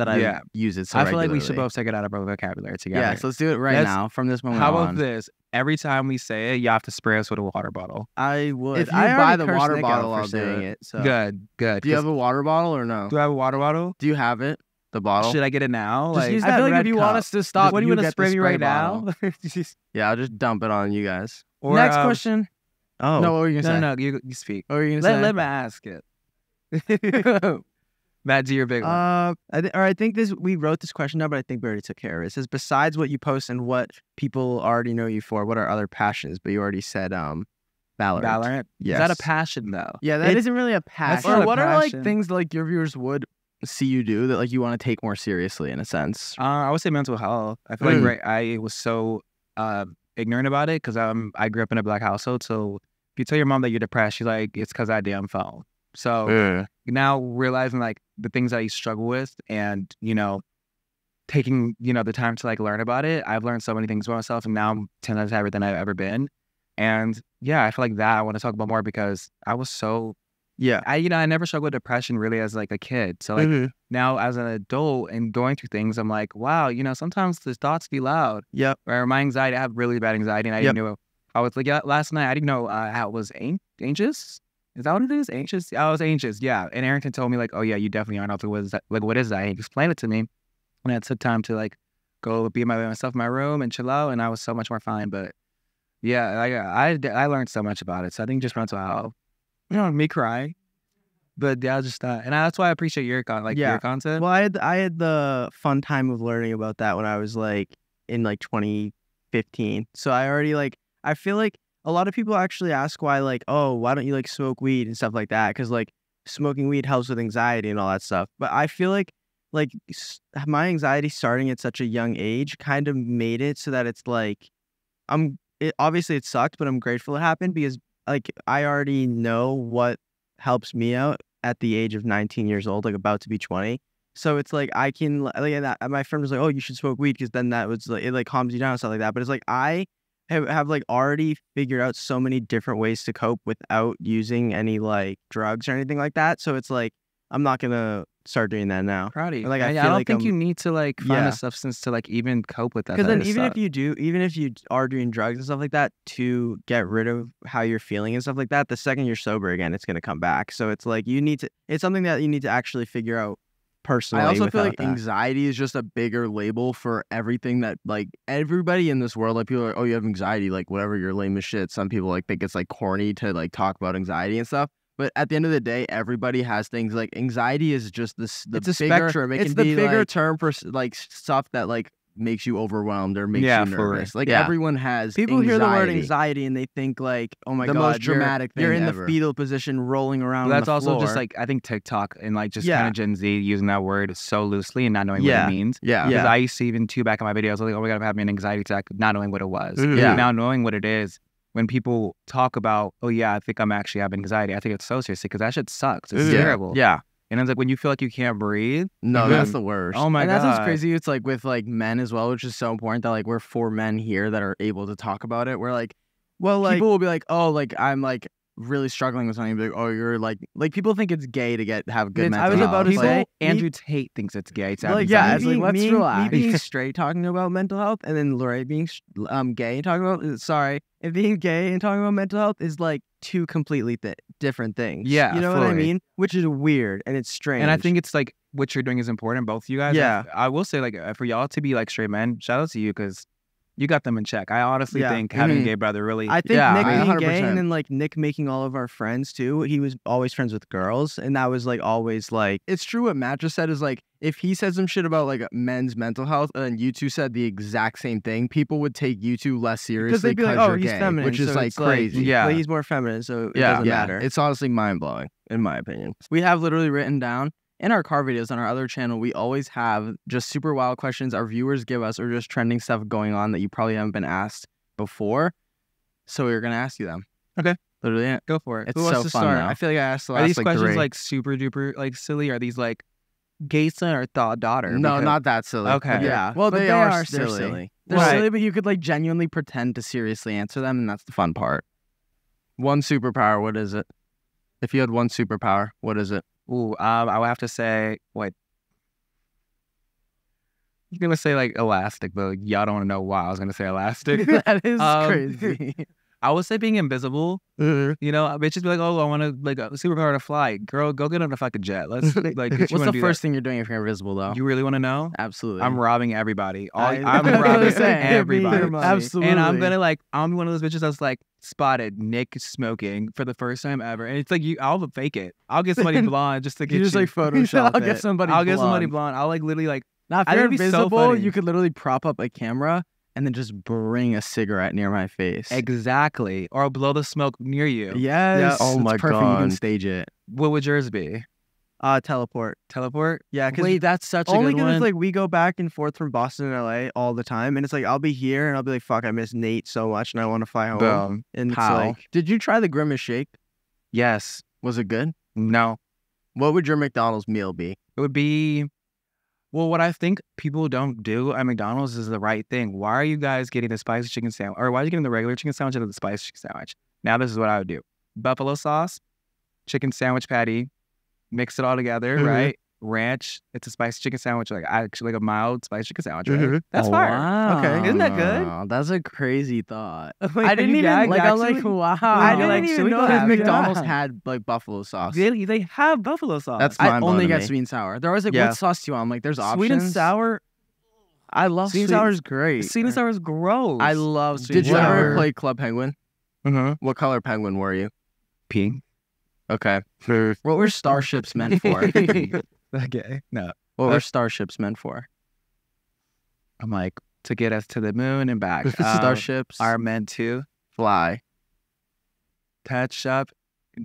that I Yeah. use it. So I feel like we should both take it out of our vocabulary together. Yes, let's do it right Let's- now from this moment on. How about on. this? Every time we say it, you have to spray us with a water bottle. I would. If you I buy the water Nick bottle, for I'll do saying it. it. So Good, good. Do you 'cause- have a water bottle or no? do I have a water bottle? Do you have it? The bottle? Should I get it now? Just like, use I that feel like if you want us to stop, what do you want to get spray me right bottle. now? Just- Yeah, I'll just dump it on you guys. or, Next um, question. Oh No, what were you gonna say? no, no. You, you speak. What were you gonna say let me ask it. Matt, do your big one. Uh, I th- or I think this we wrote this question down, but I think we already took care of it. It says besides what you post and what people already know you for, what are other passions? But you already said um, Valorant. Valorant. Yes. Is that a passion though? Yeah, that It- not really a passion. not Or a what are like things like your viewers would see you do that like you want to take more seriously in a sense? Uh, I would say mental health. I feel Mm. like right, I was so uh, ignorant about it because um, I grew up in a black household. So if you tell your mom that you're depressed, she's like, it's because that damn phone. So Yeah. now realizing like the things I struggle with and, you know, taking, you know, the time to like learn about it, I've learned so many things about myself and now I'm 10 times happier than I've ever been. And yeah, I feel like that I want to talk about more because I was so, Yeah. I, you know, I never struggled with depression really as like a kid. So like Mhm. now as an adult and going through things, I'm like, wow, you know, sometimes the thoughts be loud. Yep. Or my anxiety, I have really bad anxiety, and I Yep. didn't know. I was like, last night I didn't know uh, how it was an- anxious. Is that what it is? Anxious? I was anxious. Yeah. And Arrington told me like, oh yeah, you definitely are not. What is that? Like, what is that? He explained it to me, and I took time to like go be my myself in my room and chill out, and I was so much more fine. But yeah, I I, I learned so much about it. So I think just mental health. You know, me crying. But yeah, I just uh, and that's why I appreciate your con like Yeah. your content. Well, I had I had the fun time of learning about that when I was like in like 2015. So I already like I feel like a lot of people actually ask why like oh why don't you like smoke weed and stuff like that because like smoking weed helps with anxiety and all that stuff. But I feel like like my anxiety starting at such a young age kind of made it so that it's like I'm it obviously it sucked, but I'm grateful it happened because like I already know what helps me out at the age of 19 years old, like about to be 20. So it's like I can like that, my friend was like, "Oh, you should smoke weed because then that was like it like calms you down and stuff like that." But it's like I have, have like already figured out so many different ways to cope without using any like drugs or anything like that. So it's like I'm not gonna start doing that now. proud of you. Like, I I, I don't like think I'm- you need to like find Yeah. a substance to like even cope with that. Because then even suck. if you do, even if you are doing drugs and stuff like that to get rid of how you're feeling and stuff like that, the second you're sober again, it's gonna come back. So it's like you need to. It's something that you need to actually figure out personally. I also feel like that. anxiety is just a bigger label for everything that like everybody in this world. Like people are oh, you have anxiety, like whatever, you're lame as shit. Some people like think it's like corny to like talk about anxiety and stuff. But at the end of the day, everybody has things like anxiety is just this the It's a bigger, spectrum. It it's the be, bigger like- term for like stuff that like makes you overwhelmed or makes Yeah, you for real. nervous. Like Yeah. everyone has People anxiety. hear the word anxiety and they think like, oh my The god, most you're- dramatic You're, in ever. the fetal position, rolling around. But on that's the also just like I think TikTok and like just Yeah. kind of Gen Z using that word so loosely and not knowing Yeah. what it means. Yeah. Because Yeah. I used to even too back in my videos, I was like, oh my god, I'm having an anxiety attack, not knowing what it was. Mhm. Yeah. Now knowing what it is, when people talk about, oh yeah, I think I'm actually having anxiety, I think it's so seriously because that shit sucks. It's Mhm. terrible. yeah. And it's like when you feel like you can't breathe. No, Mhm. that's the worst. Oh my and god. that's what's crazy. It's like with like men as well, which is so important that like we're four men here that are able to talk about it. We're like, well, like people will be like, oh, like I'm like really struggling with something. Be like, oh, you're like, like people think it's gay to get have good. It's- mental I was health. about to Like, say, me- Andrew Tate thinks it's gay. To have like yeah, it's like let's me, relax. Me being straight talking about mental health, and then Lorraine being sh- um gay and talking about sorry, and being gay and talking about mental health is like two completely th- different things. Yeah, you know what I mean? Which is weird and it's strange. And I think it's like what you're doing is important, both of you guys. Yeah. I, I will say, like, uh, for y'all to be like straight men, shout out to you because you got them in check. I honestly Yeah. think having Mhm. a gay brother really. I think Yeah, Nick I- being gay 100%. and then like Nick making all of our friends too. He was always friends with girls, and that was like always like It's true what Matt just said is like if he said some shit about like men's mental health and you two said the exact same thing, people would take you two less seriously because they'd be like, oh, you're he's gay, feminine, which is so like it's crazy. Yeah. but he's more feminine, so it yeah, doesn't yeah. matter. It's honestly mind blowing in my opinion. We have literally written down in our car videos on our other channel. We always have just super wild questions our viewers give us, or just trending stuff going on that you probably haven't been asked before. So we are gonna ask you them. Okay. literally. it. Go for it. It's Who wants so to fun start? now. I feel like I asked the Are these like questions three. like super duper like silly? Are these like gay son or thought daughter? no, Because- not that silly. Okay. But Yeah. Well, But they, they are, are they're silly. silly. They're Right. silly, but you could like genuinely pretend to seriously answer them, and that's the fun part. One superpower. What is it? If you had one superpower, what is it? Ooh, um, I would have to say what. I'm gonna say like elastic, but y'all don't want to know why I was gonna say elastic. that is Um, crazy. I would say being invisible. Mm-hmm. You know, uh, bitches be like, "Oh, I want to like a superpower to fly." Girl, go get on a fucking jet. Let's like. get you What's the do first thing you're doing if you're invisible, though? You really want to know? Absolutely. I'm robbing everybody. All, I- I'm robbing saying, give me your everybody. Absolutely. And I'm gonna like I'm one of those bitches that's like spotted Nick smoking for the first time ever, and it's like you I'll fake it. I'll get somebody blonde just to get you just like Photoshop I'll get somebody. I'll get somebody blonde. I'll like literally like Now, if I you're think it'd be so invisible, you could literally prop up a camera and then just bring a cigarette near my face. exactly, or I'll blow the smoke near you. Yes. Oh it's my perfect. You can stage it. What would yours be? uh, teleport. Teleport? Yeah, because Wait, that's such a only good because one. like we go back and forth from Boston and LA all the time, and it's like I'll be here and I'll be like, "Fuck, I miss Nate so much, and I want to fly home." Boom. And How? it's like, Did you try the Grimace Shake? Yes. Was it good? No. What would your McDonald's meal be? It would be. Well, what I think people don't do at McDonald's is the right thing. Why are you guys getting the spicy chicken sandwich, or why are you getting the regular chicken sandwich instead of the spicy chicken sandwich? Now, this is what I would do: buffalo sauce, chicken sandwich patty, mix it all together, Mhm. right? Ranch. It's a spicy chicken sandwich, like actually like a mild spicy chicken sandwich. Right? Mhm. That's Oh, fire. Wow. Okay. Isn't that good? Wow, That's a crazy thought. I didn't even- like. like, I'm like, wow. I didn't like, even know that. McDonald's Yeah. had like buffalo sauce. They, they have buffalo sauce. That's I only get sweet and sour. They're always like, Yeah. what sauce do you want? I'm like, there's options. sweet and sour. I love Sweet sweet, and sour is great. Sweet and sour is gross. I love sweet and sour. Did you sour. ever play Club Penguin? uh-huh. What color penguin were you? pink. Okay. What were starships meant for? okay. No. what Uh, were starships meant for? I'm like to get us to the moon and back. Um, starships are meant to Fly. touch up.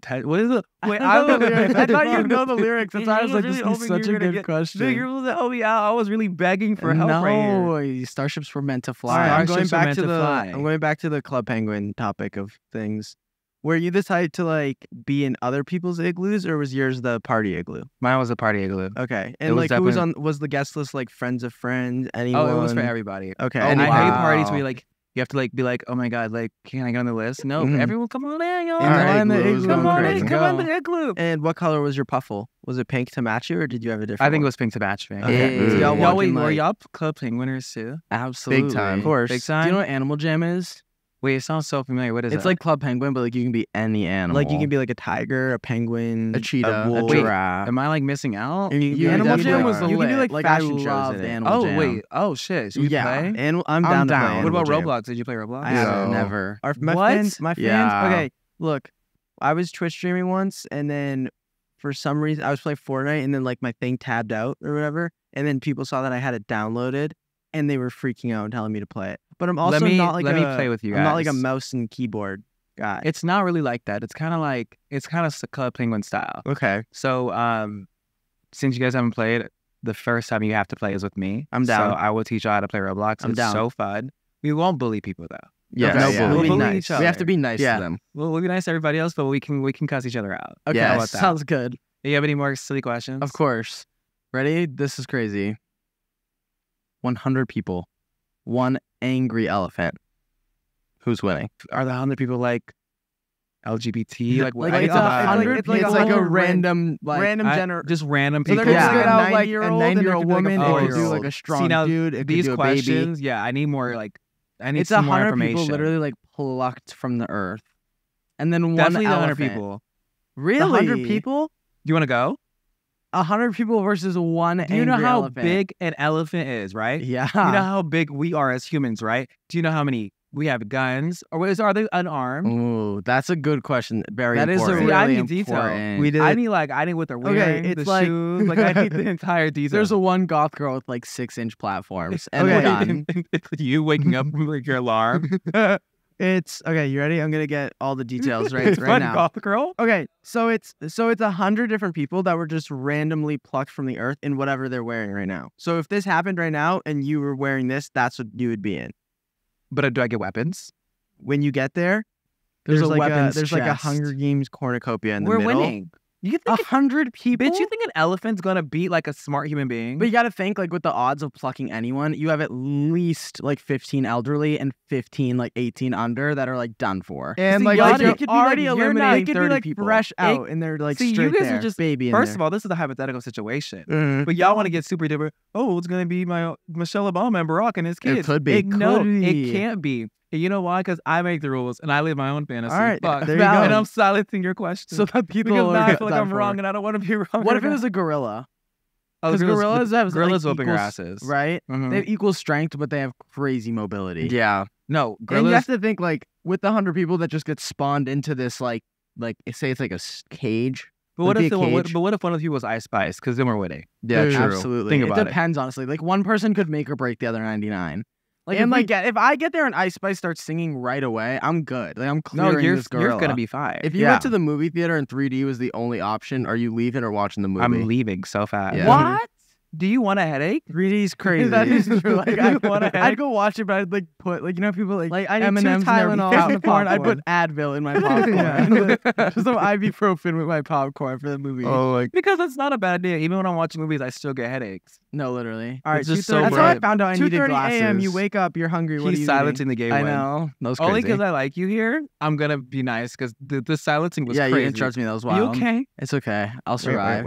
Touch, what is it? Wait, I know the lyrics. I thought you know the lyrics. That's why I was like, this is such a good question. Dude, you're supposed to help me out. I was really begging for help no, right here. starships were meant to fly. right, I'm Starships going are back meant to to the fly. I'm going back to the Club Penguin topic of things. Were you the type to like be in other people's igloos, or was yours the party igloo? Mine was a party igloo. Okay, It and was like who was definitely- on was the guest list like friends of friends? Anyone? Oh, it was for everybody. Okay, Oh, and I anyone? hate parties where you like you have to like be like, oh my god, like can I get on the list? No, Mhm. everyone, come on in, y'all. In the Come on igloo, in, it was come on crazy. in, come on Go. the igloo. And what color was your puffle? Was it pink to match you, or did you have a different? I think it was pink to match me. Okay. So y'all. Y'all, walked wait, in, were like- y'all club penguiners too? Absolutely. Big time. Of course. Big time. Do time. you know what Animal Jam is? Wait, it sounds so familiar. What is it? it's that? like Club Penguin, but like you can be any animal. Like you can be like a tiger, a penguin, A cheetah, a wolf. Wait, giraffe. Am I like missing out? You You Animal Jam was the you can do like, Like, fashion shows in. Animal Oh Jam. wait. Oh shit. Should we Yeah. play? And I'm I'm down. to down. play What about Jam. Roblox? Did you play Roblox? I. No. never. Our, my What? my fans. Yeah. Okay, look, I was Twitch streaming once, and then for some reason I was playing Fortnite, and then like my thing tabbed out or whatever, and then people saw that I had it downloaded, and they were freaking out and telling me to play it. But I'm also me not like let a, me play with you I'm not like a mouse and keyboard guy. It's not really like that. It's kind of like it's kind of Club Penguin style. okay. So, um, since you guys haven't played, the first time you have to play is with me. I'm down. So I will teach you how to play Roblox. I'm it's down. so fun. We won't bully people though. Yes. No yeah. bullying. We'll be nice. We have to be nice Yeah. to them. We'll, we'll be nice to everybody else, but we can we can cuss each other out. Okay, Yes. That? sounds good. You have any more silly questions? Of course. Ready? This is crazy. 100 people, one angry elephant. Who's winning? Are the hundred people like LGBT? Like, Like, I it's a hundred. it's It's like like, a a hundred ran- random, like Random I- just random So people. they're gonna Yeah. like a 90-year-old, nine year old a woman. It could do four-year-old. like a See, strong now, dude. It could These do a baby. questions, yeah, I need more like I need It's a some more hundred information. people literally like plucked from the earth, and then one Definitely the elephant. hundred people. Really? 100 people? Do you want to go? A hundred people versus one. Do you know how elephant. big an elephant is, right? Yeah. You know how big we are as humans, right? Do you know how many we have guns, or is are they unarmed? Ooh, that's a good question. Very That is a important. See, I really need detail. important. We did. I need like I need what they're Okay, it's the like- shoes, like I need the entire detail. There's a one goth girl with like six inch platforms and okay. you waking up with like your alarm. It's okay. You ready? I'm gonna get all the details right It's right now. goth girl. Okay, so it's so it's a hundred different people that were just randomly plucked from the earth in whatever they're wearing right now. So if this happened right now and you were wearing this, that's what you would be in. But uh, do I get weapons? When you get there, There's there's, a like weapons a there's like a. Hunger Games cornucopia in the We're middle. winning. You A think? hundred people. Bitch, you think an elephant's gonna beat like a smart human being? But you got to think like with the odds of plucking anyone, you have at least like 15 elderly and 15 like 18 under that are like done for. And See, like, like you're it could be, like, already you're not- eliminating it could 30 be like people. fresh It- out and they're like See, you straight guys are just- baby. in First there. of all, this is a hypothetical situation. Mhm. But y'all want to get super duper. Oh, it's gonna be my Michelle Obama and Barack and his kids. It could be. It, no, Could it be. can't be. You know why? Because I make the rules and I live my own fantasy. All right, Fuck. there you go. And I'm silencing your question. so that people because now I feel like I'm wrong and I don't want to be wrong. What if it was a gorilla? Oh, Because gorillas have gorillas like, whooping our equal s- asses, right? Mhm. They have equal strength, but they have crazy mobility. Yeah. no, And you have to think like with the hundred people that just get spawned into this like like say it's like a cage. But what if the, what, but what if one of you was Ice Spice? Because then we're winning. Yeah, Dude, true. Absolutely. Think it about it. depends, honestly. Like one person could make or break the other 99. Like And, if, we like- get, if I get there and Ice Spice starts singing right away, I'm good. Like I'm clearing No, you're this you're gonna be fine. If you Yeah. went to the movie theater and 3D was the only option, are you leaving or watching the movie? I'm leaving so fast. Yeah. What? Do you want a headache? 3D's crazy. That is true. Like, I- wanna- I'd I'd go watch it, but I'd like put like you know people like Like, I need M&M's two Tylenol in the porn. I'd put. Advil in my popcorn. Yeah. Just some ibuprofen with my popcorn for the movie. Oh, like Because that's not a bad idea. Even when I'm watching movies, I still get headaches. No, literally. All right, It's just so That's how I found out I needed 2:30 glasses. a.m., you wake up, you're hungry. What He's are you silencing the game. I know. That Only because I like you here, I'm gonna be nice because the, the silencing was yeah, crazy. you interrupted me. That was wild. you okay? It's okay. I'll survive.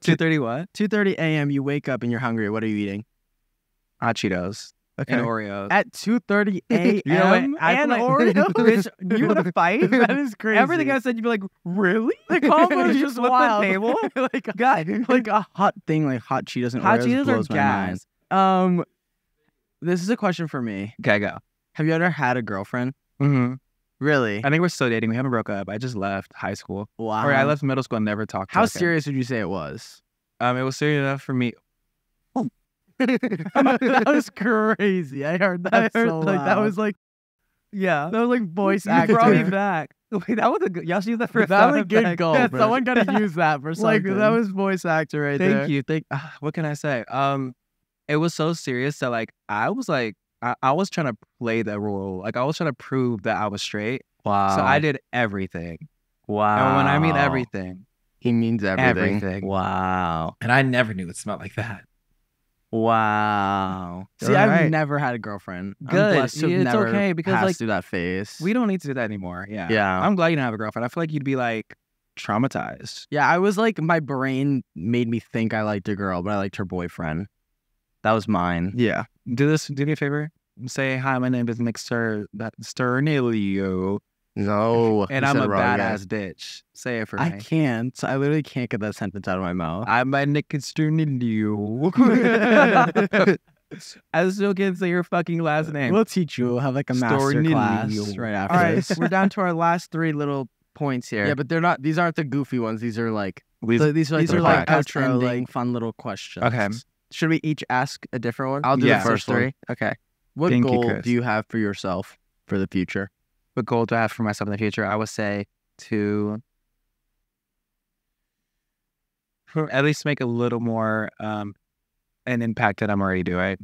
Two thirty what? 2:30 a.m. You wake up and you're hungry. What are you eating? Hot Cheetos Okay. and Oreos. At 2:30 a.m. You know and like- Oreos. Bitch, you want to fight? that is crazy. Everything I said, you'd be like, really? the combo is just wild. The table? like, a, God, like a hot thing, like hot Cheetos and hot Oreos Cheetos are blows my mind. gas. Um, this is a question for me. Okay, go. Have you ever had a girlfriend? Mm-hmm. Really? I think we're still dating. We haven't broke up. I just left high school, Wow. or I left middle school and never talked. to How serious would you say it was? Um, it was serious enough for me. that was crazy. I heard that. I heard, so like, that was like Yeah, that was like voice you acting. brought me back. Wait, that was a good. Y'all should use that for That was a good goal. Yeah, bro. someone Someone got to use that for like something. that was voice actor right Thank there. Thank you. Thank. ah, what can I say? Um, it was so serious that like I was like I, I was trying to play that role. Like I was trying to prove that I was straight. wow. So I did everything. Wow. And when I mean everything, He means everything. everything. Wow. And I never knew it smelled like that. Wow. See, I've never had a girlfriend. Good. it's never okay, because, like, through that phase. We don't need to do that anymore. Yeah. Yeah. I'm glad you don't have a girlfriend. I feel like you'd be like traumatized. yeah, I was like, my brain made me think I liked a girl, but I liked her boyfriend. That was mine. Yeah. Do this. Do me a favor. Say hi. My name is Mixer that Sternilio, No. and I'm a it wrong badass bitch. Say it for I me. I can't. I literally can't get that sentence out of my mouth. I'm a Nick Sternilio. I still can't say your fucking last name. We'll teach you. We'll have like a master class right after All right, this. we're down to our last three little points here. Yeah, but they're not. These aren't the goofy ones. These are like. These- so these are like These are like outro, ending. like fun little questions. Okay. Should we each ask a different one? I'll do Yeah. the first First three. Okay. What Thank goal Chris. do you have for yourself for the future? What goal do I have for myself in the future? I would say to at least make a little more um an impact that I'm already doing.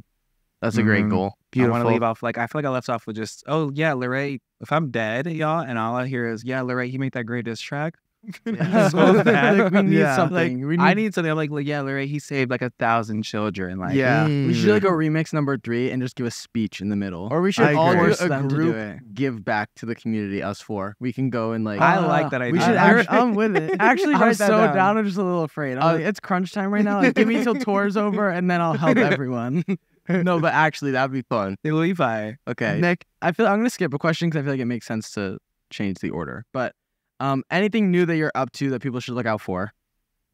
That's a great Mhm. goal. I want to leave off like I feel like I left off with just oh yeah, Larray. If I'm dead, y'all, and all I hear is yeah, Larray, he made that greatest track. so bad. Like, we need Yeah. something. Like, we need, I need something. I'm like, like, yeah, Larray, he saved like a thousand children. Like, Yeah. We should like a Mm. remix number three and just give a speech in the middle. Or we should I all do agree. a Force them to do it. give back to the community. Us four. We can go and like. I like that idea. We should I- actually. I'm with it. Actually I'm so down. down. I'm just a little afraid. I'm Uh, like, it's crunch time right now. Like, give me till tour's over, and then I'll help everyone. no, but actually that'd be fun. Levi. Okay. Nick, I feel I'm gonna skip a question because I feel like it makes sense to change the order. But um, anything new that you're up to that people should look out for?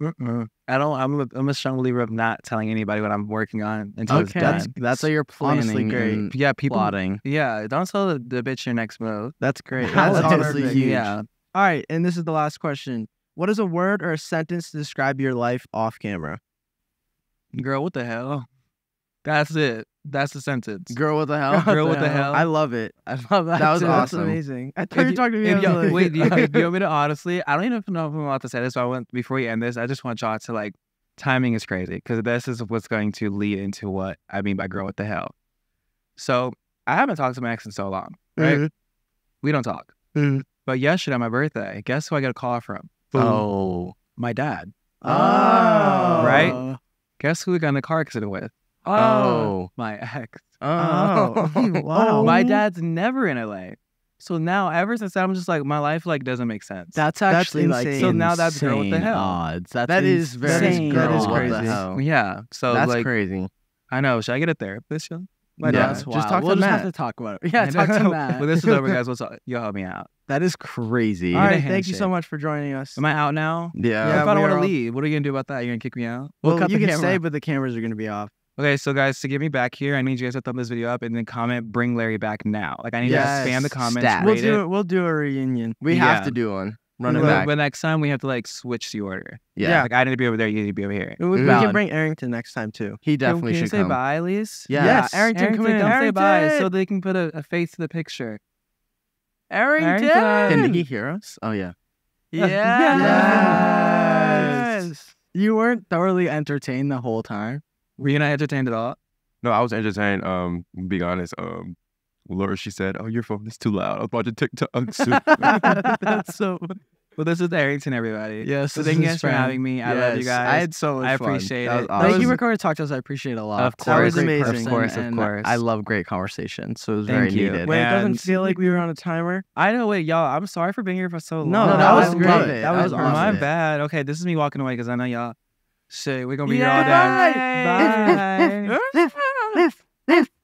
Mm-mm. I don't. I'm a, I'm a strong believer of not telling anybody what I'm working on until it's done. That's that's so you're planning honestly great. yeah, people. plotting. Yeah, don't tell the, the bitch your next move. That's great. That's That's honestly honestly huge. Yeah, All right, and this is the last question. What is a word or a sentence to describe your life off camera? girl, what the hell? That's it. That's the sentence. girl, what the hell? Girl, what the hell? I love it. I love that. That was too. That's awesome. amazing. I If thought you were talking to me. if I like- wait, do you, do you want me to honestly? I don't even know if I'm allowed to say this, but I want before we end this, I just want y'all to like timing is crazy because this is what's going to lead into what I mean by girl, what the hell. So I haven't talked to my ex in so long, right? Mhm. We don't talk. Mhm. But yesterday, my birthday, guess who I got a call from? Oh, My dad. Oh, Right? Guess who we got in a car accident with? Oh, oh, My ex. Oh, oh. wow. My dad's never in LA. So now, ever since that, I'm just like, my life like doesn't make sense. That's That's actually insane. like So now that's girl, what the insane hell? odds. That's that is very insane. girl. That is what crazy. the hell? yeah. So That's like, crazy. I know. Should I get a therapist? Yo? My Yeah, dad. that's Just talk to we'll just Matt. have to talk about it. Yeah, I talk to know. Matt. Well, this is over, guys. What's up? You'll help me out. That is crazy. All All right, right, thank you so much for joining us. Am I out now? Yeah. Yeah, if I don't want to all- leave, what are you gonna do about that? You're gonna kick me out? well, cut you the can camera. stay, but the cameras are going to be off. Okay, so guys, to get me back here, I need you guys to thumb this video up and then comment, bring Larry back now. Like I need Yes. you to spam the comments, Stat. We'll rate do it. We'll do a reunion. We Yeah. have to do one. Run it Well, back. But next time we have to like switch the order. yeah. Like I need to be over there, you need to be over here. We, we can bring Arrington next time too. He definitely can you should say come. bye, Elise? Yeah. Yes, Arrington, Arrington, come in. come say bye so they can put a, a face to the picture. Arrington. Can he hear us? Oh yeah. Yes. Yes. You weren't thoroughly entertained the whole time. Were you not entertained at all? No, I was entertained. Um, being honest. Um, Laura, she said, "Oh, your phone is too loud." I was watching TikTok. That's so. Well, this is Arrington, everybody. Yes, So this thank you guys for having me. I love you guys. I had so much I appreciate That was it. awesome. Thank you for coming to talk to us. I appreciate it a lot. Of course, That was course. amazing. Of course, of course. I love great conversation, so it was Thank very you. needed. Wait, it doesn't feel like we were on a timer. I know. Wait, y'all. I'm sorry for being here for so long. No, No, that that was was great. great. That That was was awesome. My bad. Okay, this is me walking away because I know y'all. See, we're gonna be Yay! here all day. Bye.